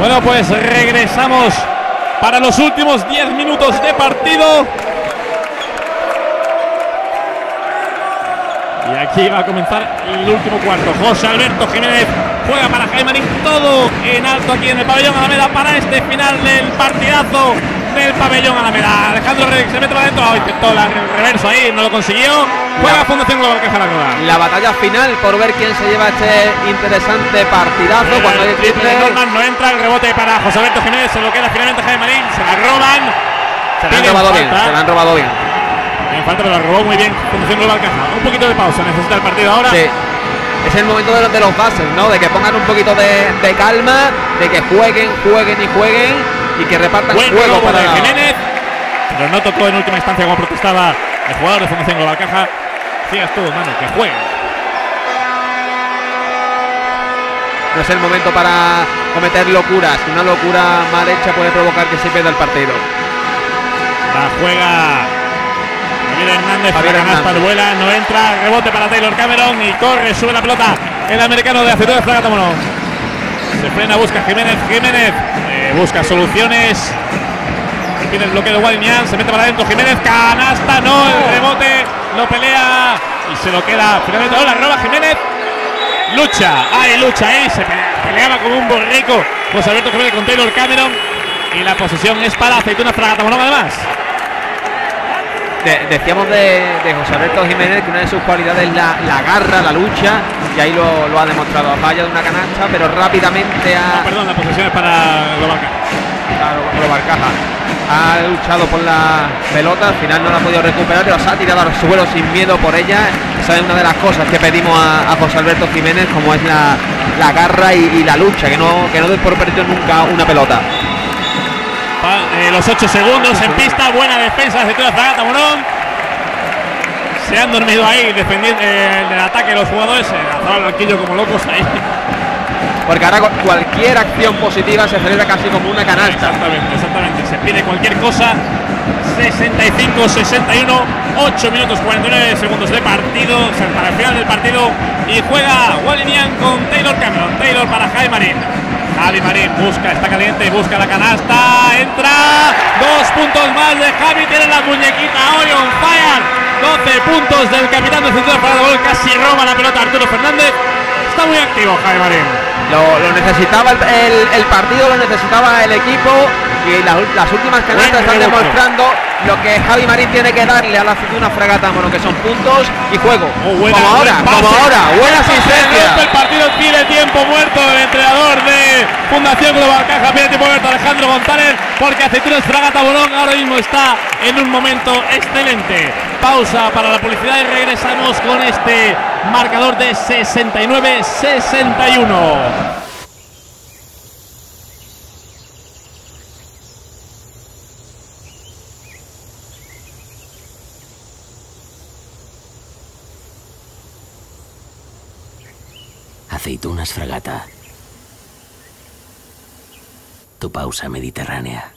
Bueno, pues regresamos para los últimos 10 minutos de partido. Y aquí va a comenzar el último cuarto. José Alberto Jiménez juega para Jaime Marín. Todo en alto aquí en el pabellón Alameda para este final del partidazo del pabellón Alameda. Alejandro Reyes se mete para adentro. Oh, intentó la- el reverso ahí, no lo consiguió. Juega La- Fundación Global Caja la Roda. La batalla final por ver quién se lleva este interesante partidazo cuando hay El triple triple. Norman no entra, el rebote para José Alberto Jiménez, se lo queda finalmente Jaime Marín, se la roban. Se la han robado bien, se la han robado bien. Tienen falta, pero la robó muy bien Fundación Global Caja. Un poquito de pausa, necesita el partido ahora. Sí. Es el momento de, los- de los bases, ¿no? De que pongan un poquito de, de calma, de que jueguen, jueguen y jueguen y que repartan Buen juego para de Jiménez, pero no tocó en última instancia como protestaba el jugador de Fundación Global Caja. Sigas tú, mano, que jueguen. No es el momento para cometer locuras. Una locura mal hecha puede provocar que se pierda el partido. La juega Javier Hernández. Javier canasta vuela, no entra. Rebote para Taylor Cameron y corre, sube la pelota. El americano de aceituna de Fragatamolo. Se frena, busca Jiménez. Jiménez eh, busca soluciones. Tiene el bloqueo de Guadinian, se mete para adentro Jiménez, canasta, no, el rebote, lo pelea y se lo queda finalmente. La roba Jiménez, lucha, hay lucha ahí, se pelea- peleaba como un borrico José Alberto Jiménez con Taylor Cameron y la posesión es para Aceituna Fragatamolón además. De- decíamos de, de José Alberto Jiménez que una de sus cualidades es la, la garra, la lucha, y ahí lo, lo ha demostrado. A falla de una canasta, pero rápidamente Ah, ha, perdón, la posesión es para Globalca. Claro, Global Caja. Ha luchado por la pelota, al final no la ha podido recuperar, pero se ha tirado al suelo sin miedo por ella. Esa es una de las cosas que pedimos a, a José Alberto Jiménez, como es la, la garra y, y la lucha, que no, que no des por perdido nunca una pelota. Eh, los 8 segundos en pista, buena defensa de Aceituna Fragatamolón. Se han dormido ahí defendiendo eh, el ataque de los jugadores, eh, lanzaron al banquillo como locos ahí. Porque ahora cu- cualquier acción positiva se celebra casi como una canasta. Exactamente, exactamente. Se pide cualquier cosa. 65, 61, 8 minutos 49 segundos de partido. o sea, para el final del partido. Y juega Wallinian con Taylor Cameron. Taylor para Javi Marín. Javi Marín busca, está caliente, busca la canasta. Entra. Dos puntos más de Javi. Tiene la muñequita hoy on fire. 12 puntos del capitán de Central para gol. Casi roba la pelota Arturo Fernández. Está muy activo Javi Marín. Lo, necesitaba el, el- el partido, lo necesitaba el equipo y las, las últimas canastas están demostrando lo que Javi Marín tiene que darle a la Aceituna Fragata, bueno, que son puntos y juego. Oh, buena- como ahora, como ahora, buena Buen pase, rompe asistencia. El partido tiene tiempo muerto el entrenador de Fundación Global Caja. Tiene tiempo muerto Alejandro González porque Aceitunas Fragata Bolón ahora mismo está en un momento excelente. Pausa para la publicidad y regresamos con este marcador de 69-61. Aceitunas fragata. Tu pausa mediterránea.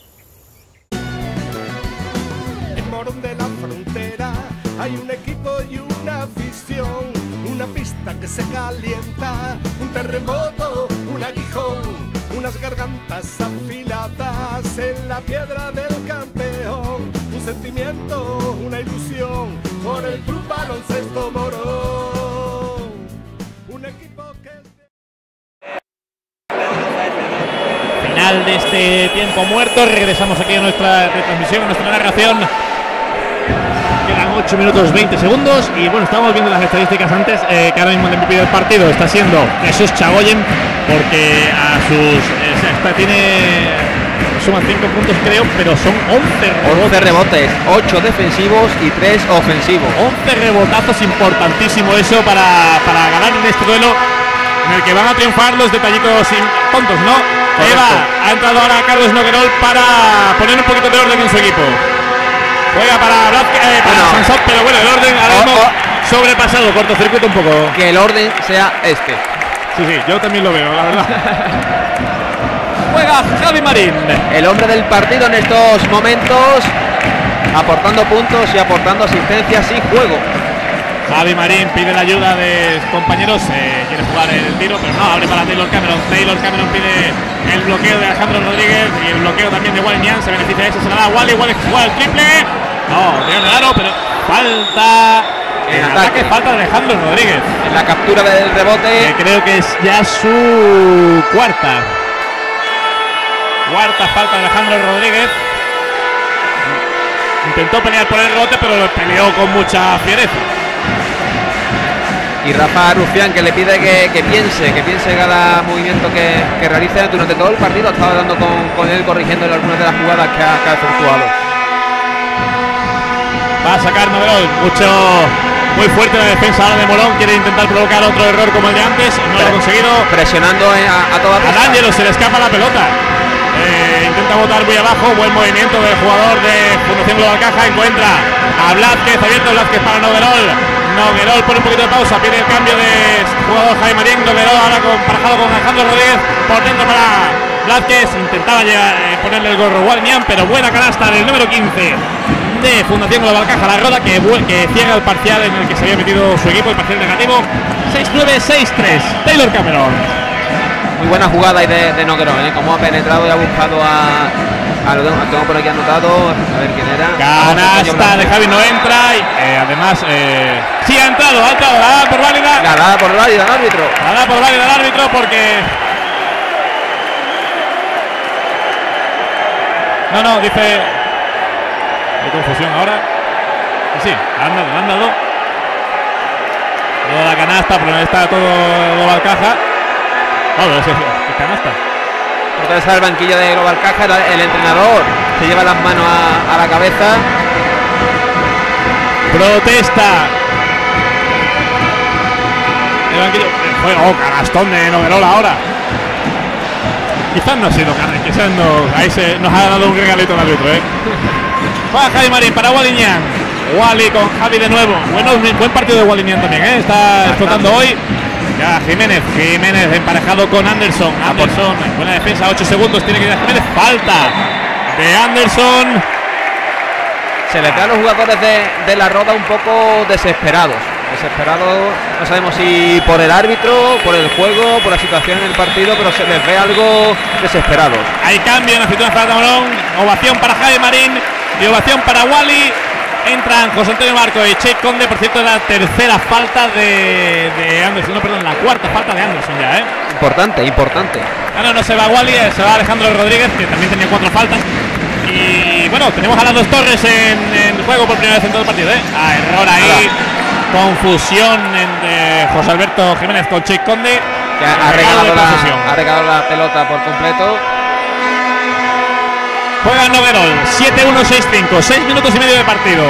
En Morón de la Frontera hay un equipo y una afición, una pista que se calienta, un terremoto, un aguijón, unas gargantas afiladas en la piedra del campeón, un sentimiento, una ilusión por el club baloncesto Morón, Final de este tiempo muerto. Regresamos aquí a nuestra retransmisión, a nuestra narración. Quedan 8 minutos 20 segundos y bueno, estábamos viendo las estadísticas antes eh, que ahora mismo el MVP del partido está siendo Jesús Chagoyen porque a sus... eh, está- tiene... Suman 5 puntos creo, pero son 11 11 rebotes. rebotes, 8 defensivos y 3 ofensivos. 11 rebotazos, importantísimo eso para, para ganar en este duelo en el que van a triunfar los detallitos sin tontos, ¿no? Eva, ha entrado ahora Carlos Noguerol para poner un poquito de orden en su equipo. Juega para Blázquez, eh, para Bueno. Sansón, pero bueno, el orden ahora Oh, mismo oh. sobrepasado, cortocircuito un poco. Que el orden sea este. Sí, sí, yo también lo veo, la verdad. Juega Javi Marín. El hombre del partido en estos momentos, aportando puntos y aportando asistencias y juego. Javi Marín pide la ayuda de compañeros, eh, quiere jugar el tiro, pero no, abre para Taylor Cameron. Taylor Cameron pide el bloqueo de Alejandro Rodríguez y el bloqueo también de Wally Nian, se beneficia de eso, se la da a Wally, Wally juega el triple. No, tiene el aro, pero falta en ataque, ataque. falta de Alejandro Rodríguez. En la captura del que rebote, creo que es ya su cuarta. Cuarta falta de Alejandro Rodríguez. Intentó pelear por el rebote, pero lo peleó con mucha fiereza. Y Rafa Rufián que le pide que, que piense, que piense cada movimiento que, que realice durante todo el partido. Ha estado hablando con, con él, corrigiéndole algunas de las jugadas que ha, que ha efectuado. Va a sacar Novelol, mucho muy fuerte la defensa ahora de Molón, quiere intentar provocar otro error como el de antes, no lo ha conseguido. Presionando eh, a, a toda A. D'Angelo se le escapa la pelota. Eh, intenta botar muy abajo, buen movimiento del jugador de Fundación Global Caja, encuentra a Blázquez, abierto Blázquez para Noguerol. Noguerol pone un poquito de pausa, pide el cambio de jugador Jaime Marín, Noguerol ahora comparado con Alejandro Rodríguez, por dentro para Blázquez, intentaba llegar, eh, ponerle el gorro Walnian, pero buena canasta del número 15, de Fundación Global Caja La Roda que, que cierra el parcial en el que se había metido su equipo, el parcial negativo 6-9-6-3. Taylor Cameron. Muy buena jugada ahí de, de Noguerón, ¿eh? como ha penetrado y ha buscado a, a lo tengo, tengo por aquí anotado, a ver quién era. Canasta de Javi no entra y eh, además eh, sí ha entrado, ha entrado, la da por válida. La dada por el válida al árbitro. La da por válida el árbitro porque. No, no, dice. Hay confusión ahora. Sí, han dado, han dado. La canasta, pero no está todo global caja. Oh, es, es- es canasta. Protesta el banquillo de Global Caja, el, entrenador se lleva las manos a, a la cabeza. Protesta. El banquillo. Juego, oh, canastón de Noguerola ahora. Quizás no ha sido carne, quizás no. Ahí se, nos ha dado un regalito el árbitro, ¿eh? Va Javi Marín para Waliñán. Wally con Javi de nuevo. Bueno, buen partido de Waliñán también, ¿eh? Está explotando hoy. Ya Jiménez, Jiménez emparejado con Anderson. Anderson, buena defensa, 8 segundos, tiene que ir a Jiménez. Falta de Anderson. Se les ve a los jugadores de, de la roda un poco desesperados. Desesperados, no sabemos si por el árbitro, por el juego, por la situación en el partido, pero se les ve algo desesperados. Hay cambio en la cintura para Tamarón. Ovación para Javi Marín y ovación para Wally. Entran José Antonio Marco y Che Conde. Por cierto, la tercera falta de, de Anderson. No, perdón, la cuarta falta de Anderson ya, ¿eh? Importante, importante. Ah, no, no se va Wally, eh, se va Alejandro Rodríguez, que también tenía cuatro faltas. Y bueno, tenemos a las dos torres en, en juego por primera vez en todo el partido, ¿eh? Ah, error ahí. Confusión entre José Alberto Jiménez con Che Conde. Que ha, ha regalado la, ha regalado la pelota por completo. Juega el Noguerol, 7-1-6-5, 6 minutos y medio de partido.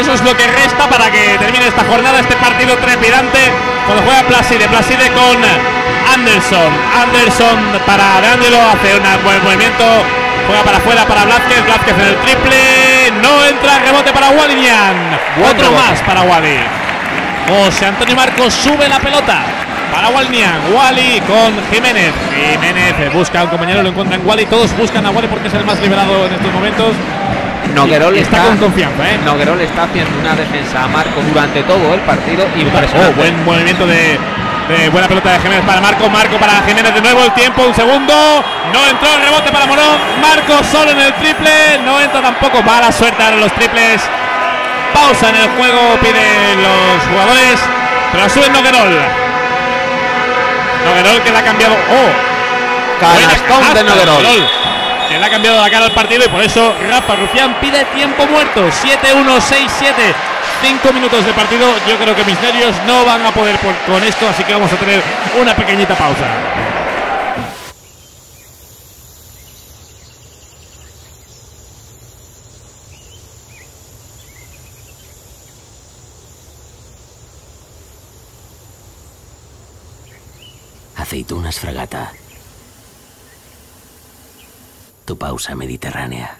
Eso es lo que resta para que termine esta jornada, este partido trepidante. Cuando juega Placide, Placide con Anderson. Anderson para De Angelo, hace un buen movimiento. Juega para afuera para Blázquez, Blázquez en el triple. No entra, rebote para. Buen Otro rebote. más para Wally. José Antonio Marcos sube la pelota para Walnian. Wally con Jiménez. Jiménez busca a un compañero, lo encuentra en Wally. Todos buscan a Wally porque es el más liberado en estos momentos. Noguerol está, está, con confianza, ¿eh? Noguerol está haciendo una defensa a Marco durante todo el partido Oh, impresionante. buen movimiento de, de buena pelota de Jiménez para Marco. Marco para Jiménez de nuevo. El tiempo, un segundo. No entró el rebote para Morón. Marco solo en el triple. No entra tampoco. Mala suerte en los triples. Pausa en el juego, piden los jugadores. Pero sube Noguerol. Noguerol que le ha cambiado. ¡Oh! Canastón de Noguerol. Que le ha cambiado la cara al partido y por eso Rafa Rufián pide tiempo muerto. 7-1, 6-7. 5 minutos de partido. Yo creo que mis nervios no van a poder por- con esto, así que vamos a tener una pequeñita pausa. Aceitunas fragata. Tu pausa mediterránea.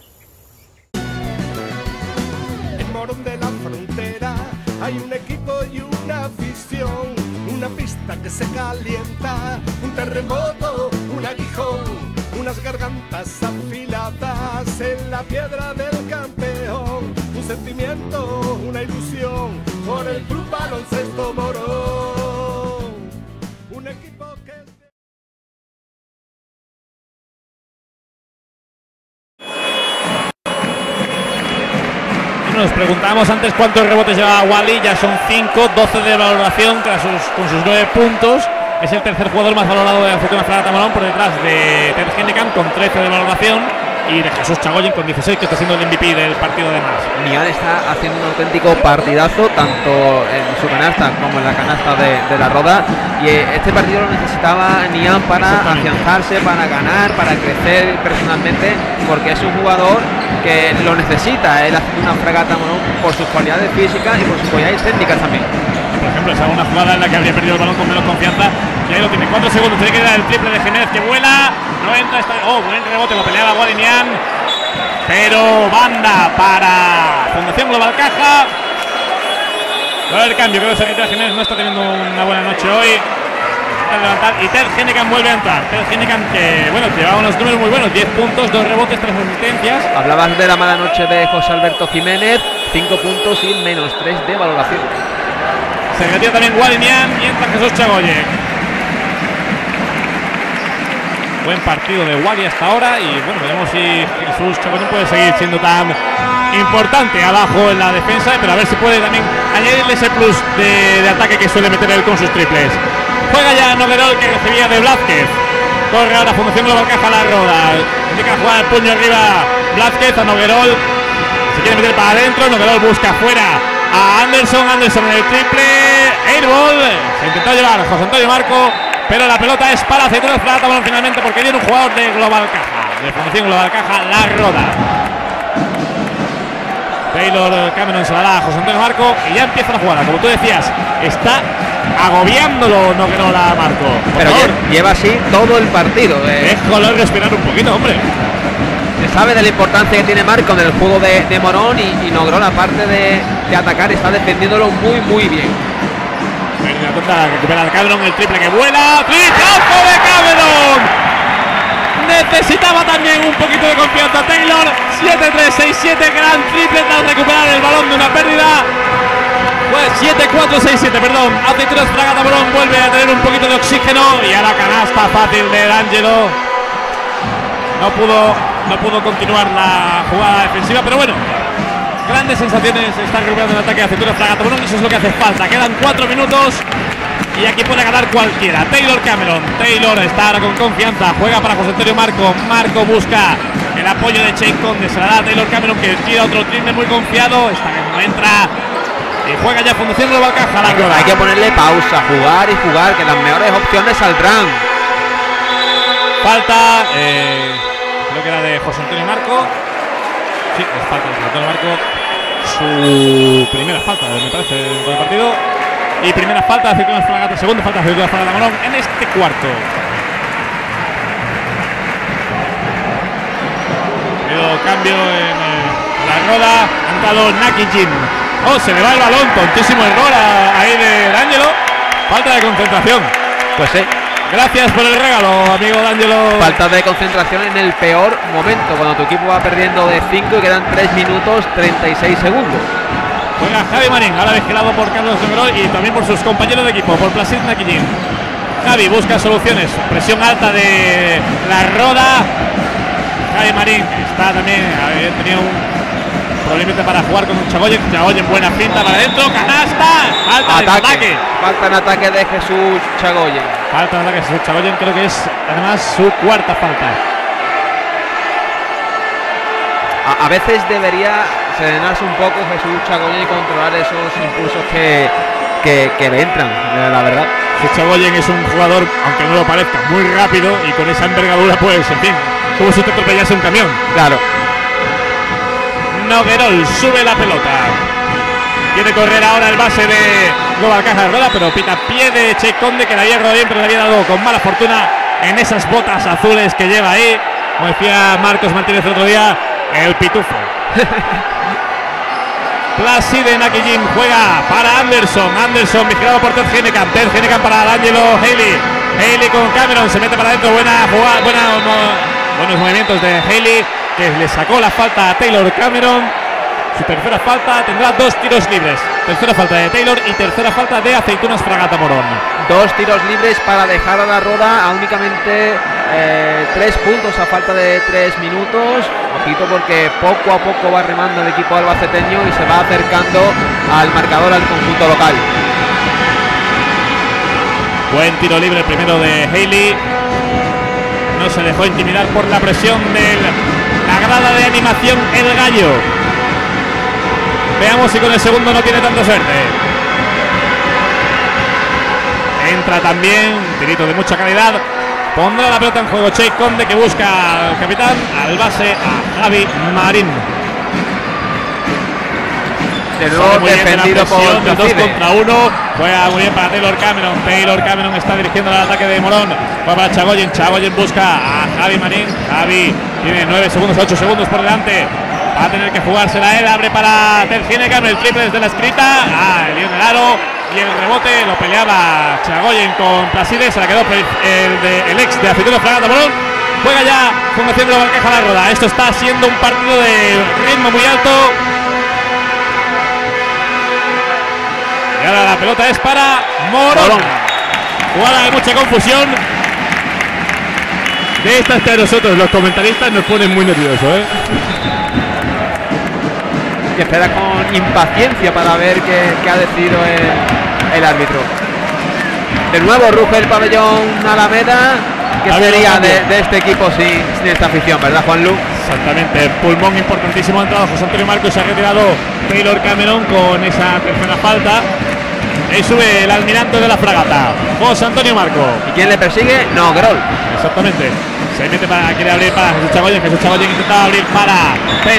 En Morón de la Frontera hay un equipo y una afición, una pista que se calienta, un terremoto, un aguijón, unas gargantas afiladas en la piedra del campeón, un sentimiento, una ilusión por el club baloncesto Morón, Nos preguntábamos antes cuántos rebotes llevaba Wally, ya son 5, 12 de valoración sus- con sus 9 puntos. Es el tercer jugador más valorado de la Fortuna Fragata Morón por detrás de Ter Hennekamp con 13 de valoración y de Jesús Chagoyen con 16, que está siendo el MVP del partido de más. Nian está haciendo un auténtico partidazo, tanto en su canasta como en la canasta de, de la roda. Y eh, este partido lo necesitaba Nian para afianzarse, para ganar, para crecer personalmente, porque es un jugador que lo necesita. Él hace una fragata por sus cualidades físicas y por sus cualidades técnicas también. Por ejemplo, esa una jugada en la que habría perdido el balón con menos confianza. Y ahí lo tiene, 4 segundos. Tiene que dar el triple de Jiménez que vuela. No entra. Está... Oh, buen rebote, lo peleaba Guadinian. Pero banda para Fundación Global Caja. Va a cambio. Creo que Sergio Jiménez no está teniendo una buena noche hoy. levantar y Ted Hennegan vuelve a entrar. Ted Hennegan que, bueno, llevaba unos números muy buenos, 10 puntos, 2 rebotes, 3 asistencias. Hablabas de la mala noche de José Alberto Jiménez, 5 puntos y menos 3 de valoración. Se retira también Walimian y entra Jesús Chagoyen. Buen partido de Wally hasta ahora y bueno, veremos si Jesús Chagoyen puede seguir siendo tan importante abajo en la defensa, pero a ver si puede también añadirle ese plus de, ataque que suele meter él con sus triples. Juega ya Noguerol que recibía de Blázquez. Corre ahora Fundación Global Caja la roda. Indica jugar puño arriba Blázquez a Noguerol. Se quiere meter para adentro. Noguerol busca afuera a Anderson. Anderson en el triple. Airball. Se intentó llevar José Antonio Marco. Pero la pelota es para Aceitunas Plata. Bueno, finalmente porque viene un jugador de Global Caja. De Fundación Global Caja la roda. Taylor Cameron se la da a José Antonio Marco y ya empieza la jugada. Como tú decías, está agobiándolo Noguerol a Marco. Por Pero favor, lle- lleva así todo el partido. eh. déjalo respirar un poquito, hombre. Se sabe de la importancia que tiene Marco en el juego de, de Morón y, y Nogrón, aparte de, de atacar, está defendiéndolo muy, muy bien. Venga, tonta, recupera el Cameron, el triple que vuela. ¡Triplazo de Cameron! Necesitaba también un poquito de confianza Taylor. 7-3-6-7, gran triple tras recuperar el balón de una pérdida. Pues 7-4-6-7, perdón. Aceitunas Fragata Morón vuelve a tener un poquito de oxígeno. Y a la canasta fácil de D'Angelo. No pudo, no pudo continuar la jugada defensiva, pero bueno, grandes sensaciones está recuperando el ataque de Aceitunas Fragata Morón. Eso es lo que hace falta. Quedan cuatro minutos. Y aquí puede ganar cualquiera. Taylor Cameron. Taylor está ahora con confianza. Juega para José Antonio Marco. Marco busca el apoyo de Shane Conde. Se la da a Taylor Cameron que tira otro triple muy confiado. Está que no entra. Y juega ya Fundación Global Caja. La Hay que, hay que ponerle pausa, jugar y jugar, que las mejores opciones saldrán. Falta. eh, creo que era de José Antonio Marco. Sí, es falta de José Antonio Marco. Su primera falta, me parece, dentro del partido. Y primera falta de Aceitunas Fragata. Segunda falta de Fragata Morón en este cuarto. Cambio en eh, la roda. Ha entrado Naki Jim. Oh, se le va el balón. Tontísimo error ahí de D'Angelo. Falta de concentración. Pues sí, Gracias por el regalo, amigo D'Angelo. falta de concentración en el peor momento, cuando tu equipo va perdiendo de 5 y quedan 3 minutos 36 segundos. Juega Javi Marín, ahora vigilado por Carlos Negrol y también por sus compañeros de equipo, por Placid Naquillín. Javi busca soluciones, presión alta de la roda. Javi Marín está también, había tenido un problemita para jugar con un Chagoyen. Chagoyen, buena pinta para adentro, canasta, falta de Ataque. ataque. Falta en ataque de Jesús Chagoyen. Falta de ataque, Jesús Chagoyen creo que es además su cuarta falta. A, a veces debería serenarse un poco Jesús Chagoyen y controlar esos impulsos que, que, que le entran, eh, la verdad. Chagoyen es un jugador, aunque no lo parezca, muy rápido y con esa envergadura, pues, en fin, como si te atropellase un camión. Claro. Noguerol sube la pelota. Quiere correr ahora el base de Global Caja de Roda, pero pita pie de Che Conde que le había bien, pero le había dado con mala fortuna en esas botas azules que lleva ahí. Como decía Marcos Martínez el otro día, el pitufo. Placide Nakijin juega para Anderson. Anderson vigilado por Ted Hennekamp. Ted Hennekamp para D'Angelo Haley. Haley con Cameron. Se mete para adentro. Buena jugada. Buena, buenos movimientos de Haley. Que le sacó la falta a Taylor Cameron. Su tercera falta tendrá dos tiros libres. Tercera falta de Taylor y tercera falta de Aceitunas Fragata Morón. Dos tiros libres para dejar a la roda a únicamente eh, tres puntos a falta de tres minutos. Ojito porque poco a poco va remando el equipo albaceteño y se va acercando al marcador al conjunto local. Buen tiro libre primero de Haley. No se dejó intimidar por la presión de la grada de animación El Gallo. Veamos si con el segundo no tiene tanta suerte. Entra también, tirito de mucha calidad. Pondrá la pelota en juego Che Conde que busca al capitán, al base, a Javi Marín. De nuevo Sale muy bien de la defendido por presión, de dos contra uno. Juega muy bien para Taylor Cameron. Taylor Cameron está dirigiendo el ataque de Morón. Juega para Chagoyen. Chagoyen busca a Javi Marín. Javi tiene 9 segundos, 8 segundos por delante. Va a tener que jugársela él. Abre para Ted Hennegan. El triple desde la escrita. Ah, el el aro. y el rebote lo peleaba Chagoyen con Placide, se la quedó el, de, el ex de Aceituno Fragata Morón. Juega ya Fundación Global Caja La Roda. Esto está siendo un partido de ritmo muy alto. Y ahora la pelota es para Morón. Jugada de mucha confusión. De estas que a nosotros los comentaristas nos ponen muy nerviosos, ¿eh? Que espera con impaciencia para ver qué, ha decidido el, árbitro. De nuevo ruge el pabellón Alameda. que sería de, este equipo sin, esta afición, verdad, Juan Lu? Exactamente, pulmón importantísimo ha entrado José Antonio Marcos, se ha retirado Taylor Cameron con esa tercera falta. Y sube el almirante de la fragata, José Antonio Marco. ¿Y quién le persigue? No, Grol. Exactamente. Se mete para, quiere abrir para Jesús Chagoyen. Jesús Chagoyen intentaba abrir para.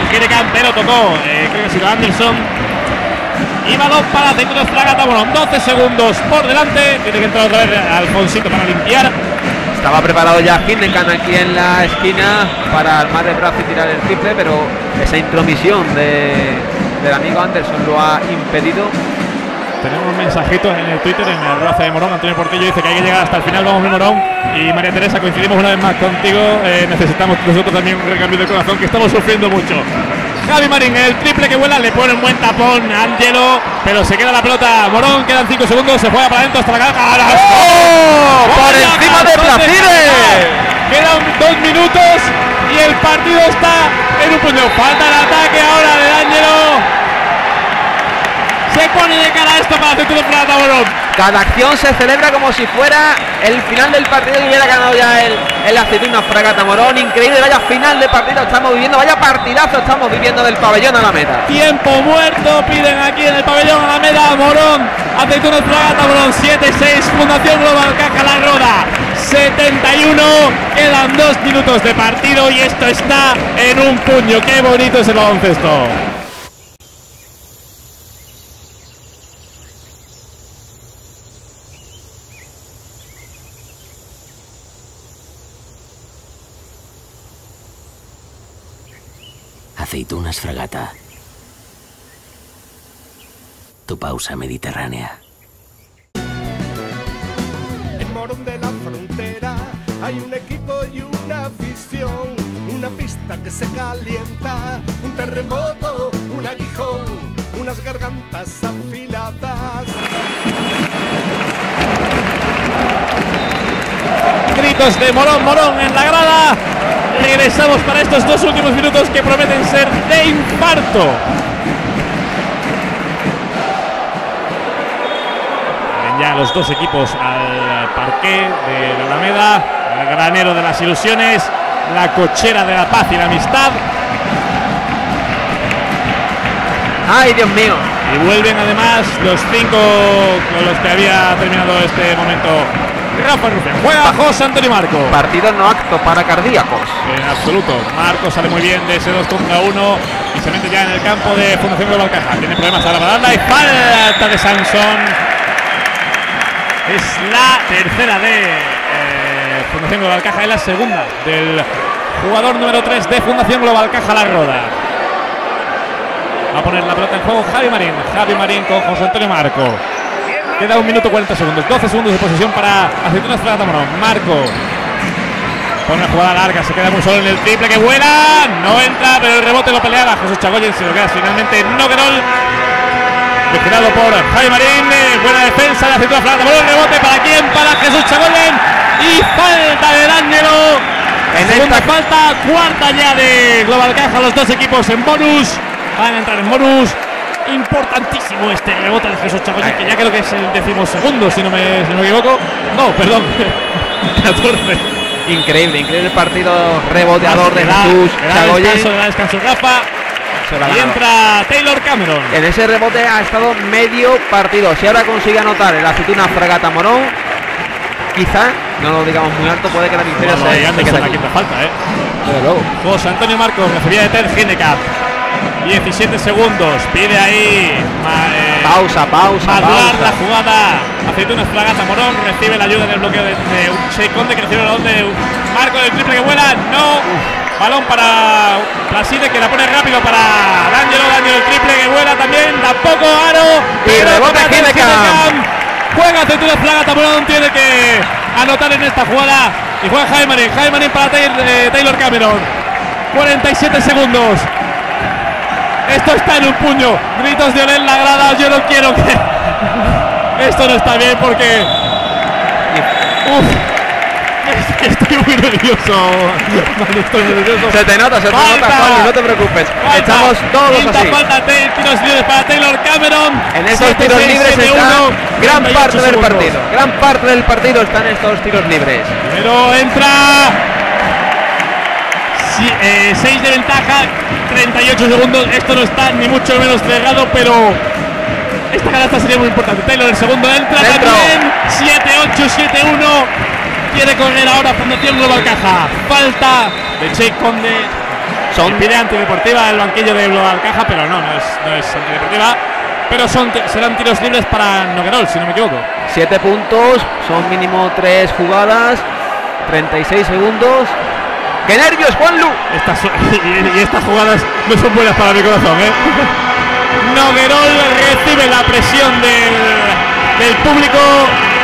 Quiere pero tocó. Eh, creo que sido Anderson. Y balón para de Fragata. Bueno, 12 segundos por delante. Tiene que entrar otra vez Alfonsito para limpiar. Estaba preparado ya Hindekan aquí en la esquina para armar el brazo y tirar el triple, pero esa intromisión de, del amigo Anderson lo ha impedido. Tenemos mensajitos en el Twitter, en el raza de Morón. Antonio Portillo dice que hay que llegar hasta el final. Vamos, mi Morón. Y María Teresa, coincidimos una vez más contigo. Eh, necesitamos nosotros también un recambio de corazón que estamos sufriendo mucho. Javi Marín, el triple que vuela, le pone un buen tapón a Angelo, pero se queda la pelota. Morón, quedan 5 segundos, se juega para adentro hasta la caja. ¡Oh! ¡Por encima de Placide! Quedan dos minutos y el partido está en un puño. Falta el ataque ahora de Angelo. Se pone de cara esto para Centro Plata Morón. Cada acción se celebra como si fuera el final del partido y hubiera ganado ya el, el aceituna fragata Morón. Increíble, vaya final de partido estamos viviendo, vaya partidazo estamos viviendo del pabellón a la meta. Tiempo muerto, piden aquí en el pabellón a la meta Morón. Aceituna fragata Morón 7-6, Fundación Global Caja La Roda. 71, quedan dos minutos de partido y esto está en un puño. Qué bonito es el baloncesto. Aceitunas fragata. Tu pausa mediterránea. En Morón de la Frontera hay un equipo y una afición, una pista que se calienta, un terremoto, un aguijón, unas gargantas afiladas. Gritos de Morón, Morón en la grada. Regresamos para estos dos últimos minutos que prometen ser de infarto. Ya los dos equipos al parque de la Alameda, el granero de las ilusiones, la cochera de la paz y la amistad. ¡Ay, Dios mío! Y vuelven además los cinco con los que había terminado este momento Rafa Rufián. Juega José Antonio Marco. Partido no acto para cardíacos. En absoluto. Marco sale muy bien de ese 2 contra 1 y se mete ya en el campo de Fundación Global Caja. Tiene problemas ahora para darla y falta de Sansón. Es la tercera de eh, Fundación Global Caja, es la segunda del jugador número 3 de Fundación Global Caja La Roda. Va a poner la pelota en juego Javi Marín. Javi Marín con José Antonio Marco. Queda un minuto 40 segundos. 12 segundos de posesión para Aceitunas Fragatamorón. Marco. Pone una jugada larga. Se queda muy solo en el triple que vuela. No entra, pero el rebote lo peleaba. Jesús Chagoyen se lo queda finalmente. No Noguerol. Vigilado por Javi Marín. Eh, buena defensa de Aceitunas Fragatamorón. Rebote para quién? Para Jesús Chagoyen. Y falta de Ángelo. En Segunda falta, cuarta ya de Global Caja, los dos equipos en bonus. Van a entrar en bonus importantísimo este rebote de Jesús Chagoyen, que ya creo que es el decimosegundo, si no me, si no me equivoco. No, perdón, 14. Increíble, increíble partido reboteador de Jesús Chagoyen. Descanso, descanso Rafa. Y entra Taylor Cameron. En ese rebote ha estado medio partido. Si ahora consigue anotar el aceituna Fragata Morón, quizá, no lo digamos muy alto, puede que la victoria no, se, se quede aquí. falta, ¿eh? Desde luego. José Antonio Marcos de Ter Handicap. 17 segundos. Pide ahí. Eh, pausa, pausa. La jugada. Aceitunas Fragata Morón. Recibe la ayuda del bloqueo de, de Conde que recibe el balón de Marco del triple que vuela. No. Balón para Placide que la pone rápido para D'Angelo. D'Angelo el triple que vuela también. Tampoco Aro. Y pero rebote. Hidekam. Juega Centura Flaga Tamorón. Tiene que anotar en esta jugada. Y juega. Jaime Marín para Taylor, eh, Taylor Cameron. 47 segundos. Esto está en un puño. Gritos de Olé en la grada. Yo no quiero que. Esto no está bien porque. Uf. Estoy muy nervioso. Estoy. Se te nota, se te Falta. nota, Juan, no te preocupes. Falta. Estamos todos Quinta así. falta, tiros libres para Taylor Cameron. En estos 7, tiros 6, libres 7, está 1, gran 38 parte del partido. Gran parte del partido está en estos tiros libres. Pero entra 6 de ventaja, 38 segundos. Esto no está ni mucho menos cerrado, pero esta canasta sería muy importante. Taylor, el segundo entra Dentro. también. 7-8, 7-1. Quiere correr ahora Fundación Global Caja. Falta de Che Conde. Son pide antideportiva el banquillo de Global Caja, pero no, no es, no es antideportiva. Pero son, serán tiros libres para Noguerol, si no me equivoco. Siete puntos, son mínimo tres jugadas, 36 segundos. ¡Qué nervios, Juanlu! Estas, y, y estas jugadas no son buenas para mi corazón, ¿eh? Noguerol recibe la presión del, del público.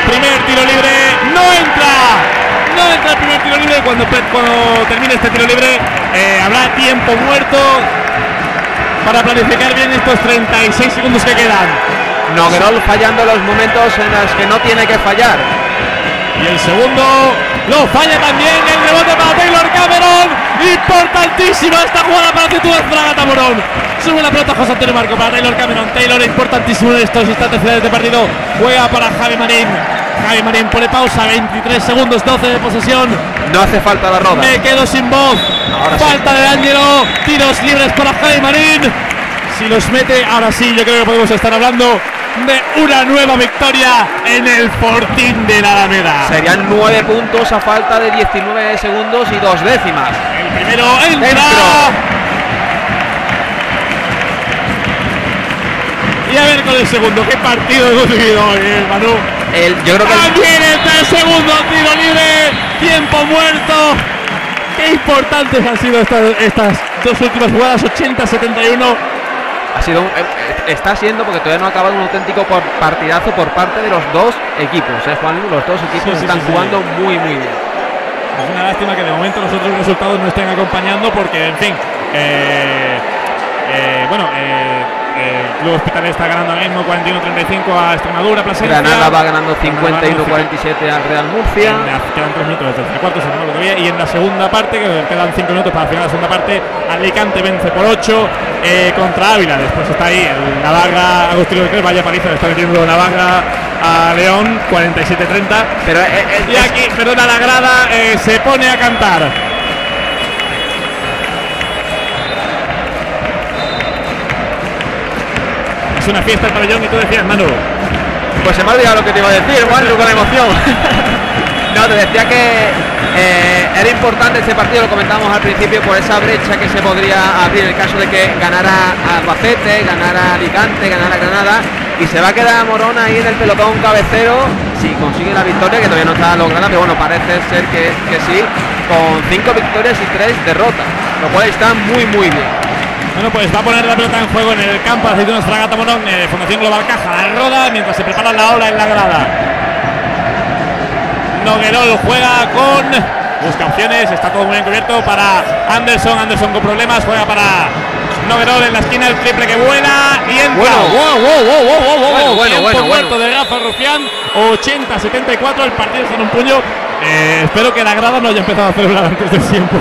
Primer tiro libre. No entra. No entra el primer tiro libre. Cuando, cuando termine este tiro libre eh, habrá tiempo muerto para planificar bien estos 36 segundos que quedan. Noguerol fallando los momentos en los que no tiene que fallar. Y el segundo lo falla también. El rebote para Taylor Cameron. Importantísima esta jugada para Titular Fragata Morón. Sube la pelota José Antonio Marco para Taylor Cameron. Taylor importantísimo en estos instantes finales de partido. Juega para Javi Marín. Javi Marín pone pausa. 23 segundos, 12 de posesión. No hace falta la roda. Me quedo sin voz. Ahora sí. Falta de Ángelo. Tiros libres para Javi Marín. Si los mete, ahora sí, yo creo que podemos estar hablando de una nueva victoria en el Fortín de la Alameda. Serían nueve puntos a falta de 19 segundos y dos décimas. El primero entra. Dentro. Y a ver con el segundo. ¿Qué partido hemos vivido hoy, eh, Manu? El, yo creo que el- También entra el segundo tiro libre. Tiempo muerto. Qué importantes han sido estas, estas dos últimas jugadas. 80-71. Ha sido un- eh, está siendo porque todavía no ha acabado un auténtico partidazo por parte de los dos equipos, ¿eh, Juan? Los dos equipos Sí, están sí, sí. jugando muy muy bien. Es una lástima que de momento los otros resultados no estén acompañando porque, en fin, eh, eh, bueno, eh, el Club Hospital está ganando ahora mismo 41-35 a Extremadura, Plasencia. Granada va ganando Granada va ganando 51-47 al Real Murcia. La- quedan tres minutos desde el cuarto, se acabó todavía. Y en la segunda parte, que quedan cinco minutos para final de la segunda parte, Alicante vence por 8 contra Ávila. Después está ahí el Navarra, Agustín de Vaya paliza, le está metiendo Navarra a León, 47-30. Pero eh, eh, Y aquí, perdona, la grada eh, se pone a cantar. Es una fiesta el pabellón y tú decías, Manu. pues se me ha olvidado lo que te iba a decir, Juan, con la emoción. no, te decía que eh, era importante este partido, lo comentábamos al principio, por esa brecha que se podría abrir en el caso de que ganara Albacete, ganara Alicante, ganara Granada. Y se va a quedar Morón ahí en el pelotón cabecero si consigue la victoria, que todavía no está lograda, pero bueno, parece ser que, que sí, con cinco victorias y tres derrotas, lo cual está muy muy bien. Bueno, pues va a poner la pelota en juego en el campo de Aceitunas Fragata Morón, eh, Fundación Global Caja, la roda mientras se prepara la ola en la grada. Noguerol juega con. Busca opciones, está todo muy bien cubierto para Anderson. Anderson con problemas, juega para Noguerol en la esquina, el triple que vuela y entra. Bueno. wow, wow, wow, wow, wow, wow. Bueno, bueno, Tiempo bueno, muerto bueno. de Rafa Rufián, 80-74, el partido está en un puño. Eh, espero que la grada no haya empezado a celebrar antes del tiempo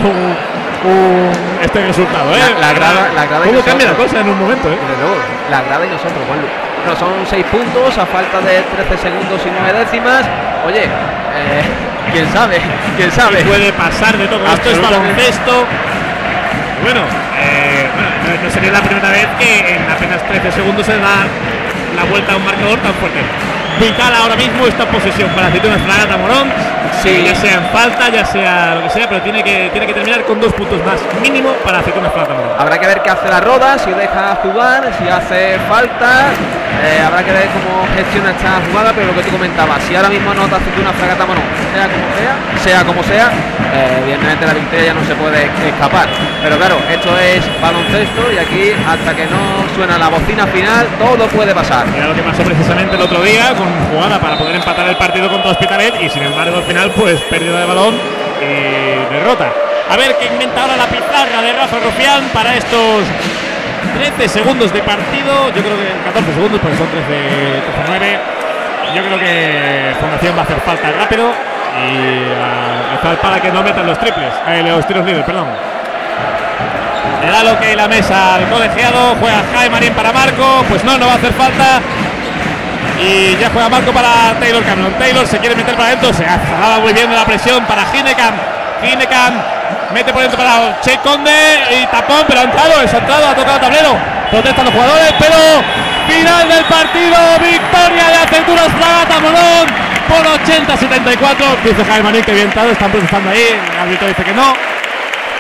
un- un- este resultado. ¿eh? La- la grada- la grada ¿Cómo cambia la cosa en un momento? ¿eh? Luego, la grada y nosotros, Juanlu. No, son 6 puntos a falta de 13 segundos y 9 décimas. Oye, eh, quién sabe, quién sabe. Puede pasar de todo. Esto es baloncesto. Bueno, eh, bueno, no, no sería la primera vez que en apenas 13 segundos se da la vuelta a un marcador tan fuerte. Vital ahora mismo esta posesión para Aceitunas Fragata Morón. Sí. Ya sea en falta, ya sea lo que sea, pero tiene que, tiene que terminar con dos puntos más mínimo para hacer una falta. Habrá que ver qué hace la roda, si deja jugar, si hace falta. eh, habrá que ver cómo gestiona esta jugada, pero lo que tú comentabas, si ahora mismo no te hace una fragata bueno, sea como sea, sea como sea, eh, evidentemente la victoria ya no se puede escapar. Pero claro, esto es baloncesto y aquí hasta que no suena la bocina final, todo puede pasar. Era lo que pasó precisamente el otro día con jugada para poder empatar el partido contra Hospitalet y sin embargo final pues pérdida de balón y derrota. A ver qué inventa ahora la pizarra de Rafa Rufián para estos 13 segundos de partido. Yo creo que 14 segundos porque son 13, 13 9. Yo creo que Fundación va a hacer falta rápido y a para que no metan los triples, eh, los tiros libres, perdón. Le da lo que la mesa al colegiado, juega Jaime Marín para Marco, pues no, no va a hacer falta. Y ya juega Marco para Taylor Cameron. Taylor se quiere meter para adentro, se ha muy bien de la presión para Ginecam. Ginecam mete por dentro para Che Conde y tapón, pero ha entrado, es entrado, ha tocado tablero. Protestan los jugadores, pero final del partido, victoria de Aceituras Fragata Morón por 80-74. Dice Jaime Marín que bien entrado, están protestando ahí, el árbitro dice que no.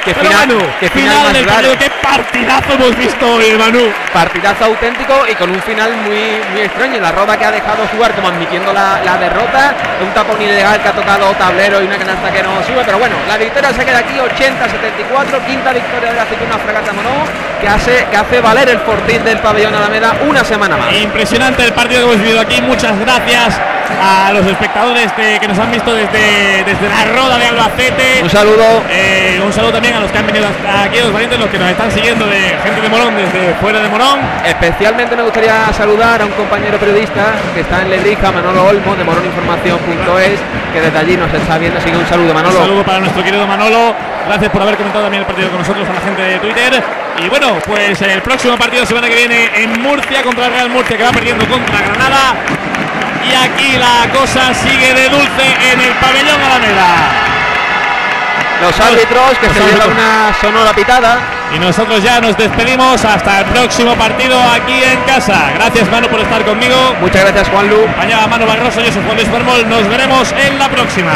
Que Pero final, Manu, que final, del partido, qué partidazo hemos visto hoy, Manu. Partidazo auténtico y con un final muy, muy extraño. La roda que ha dejado jugar como admitiendo la, la derrota. Un tapón ilegal que ha tocado tablero y una canasta que no sube. Pero bueno, la victoria se queda aquí 80-74. Quinta victoria de la aceituna Fragata Monó que hace, que hace valer el fortín del pabellón Alameda una semana más. Impresionante el partido que hemos vivido aquí. Muchas gracias a los espectadores de- que nos han visto desde, desde la roda de Albacete. Un saludo. Eh, un saludo también a los que han venido hasta aquí, los valientes, los que nos están siguiendo de gente de Morón desde fuera de Morón. Especialmente me gustaría saludar a un compañero periodista que está en Lebrija, Manolo Olmo, de moroninformación.es, que desde allí nos está viendo. Así que un saludo, Un Manolo. saludo para nuestro querido Manolo. Gracias por haber comentado también el partido con nosotros, a la gente de Twitter. Y bueno, pues el próximo partido semana que viene en Murcia contra el Real Murcia, que va perdiendo contra Granada. Y aquí la cosa sigue de dulce en el pabellón Alameda. Los árbitros que se llevan árbitros. una sonora pitada. Y nosotros ya nos despedimos hasta el próximo partido aquí en casa. Gracias, Manu, por estar conmigo. Muchas gracias, Juanlu. Mañana Manu Barroso, yo soy Juan Luis Formol. Nos veremos en la próxima.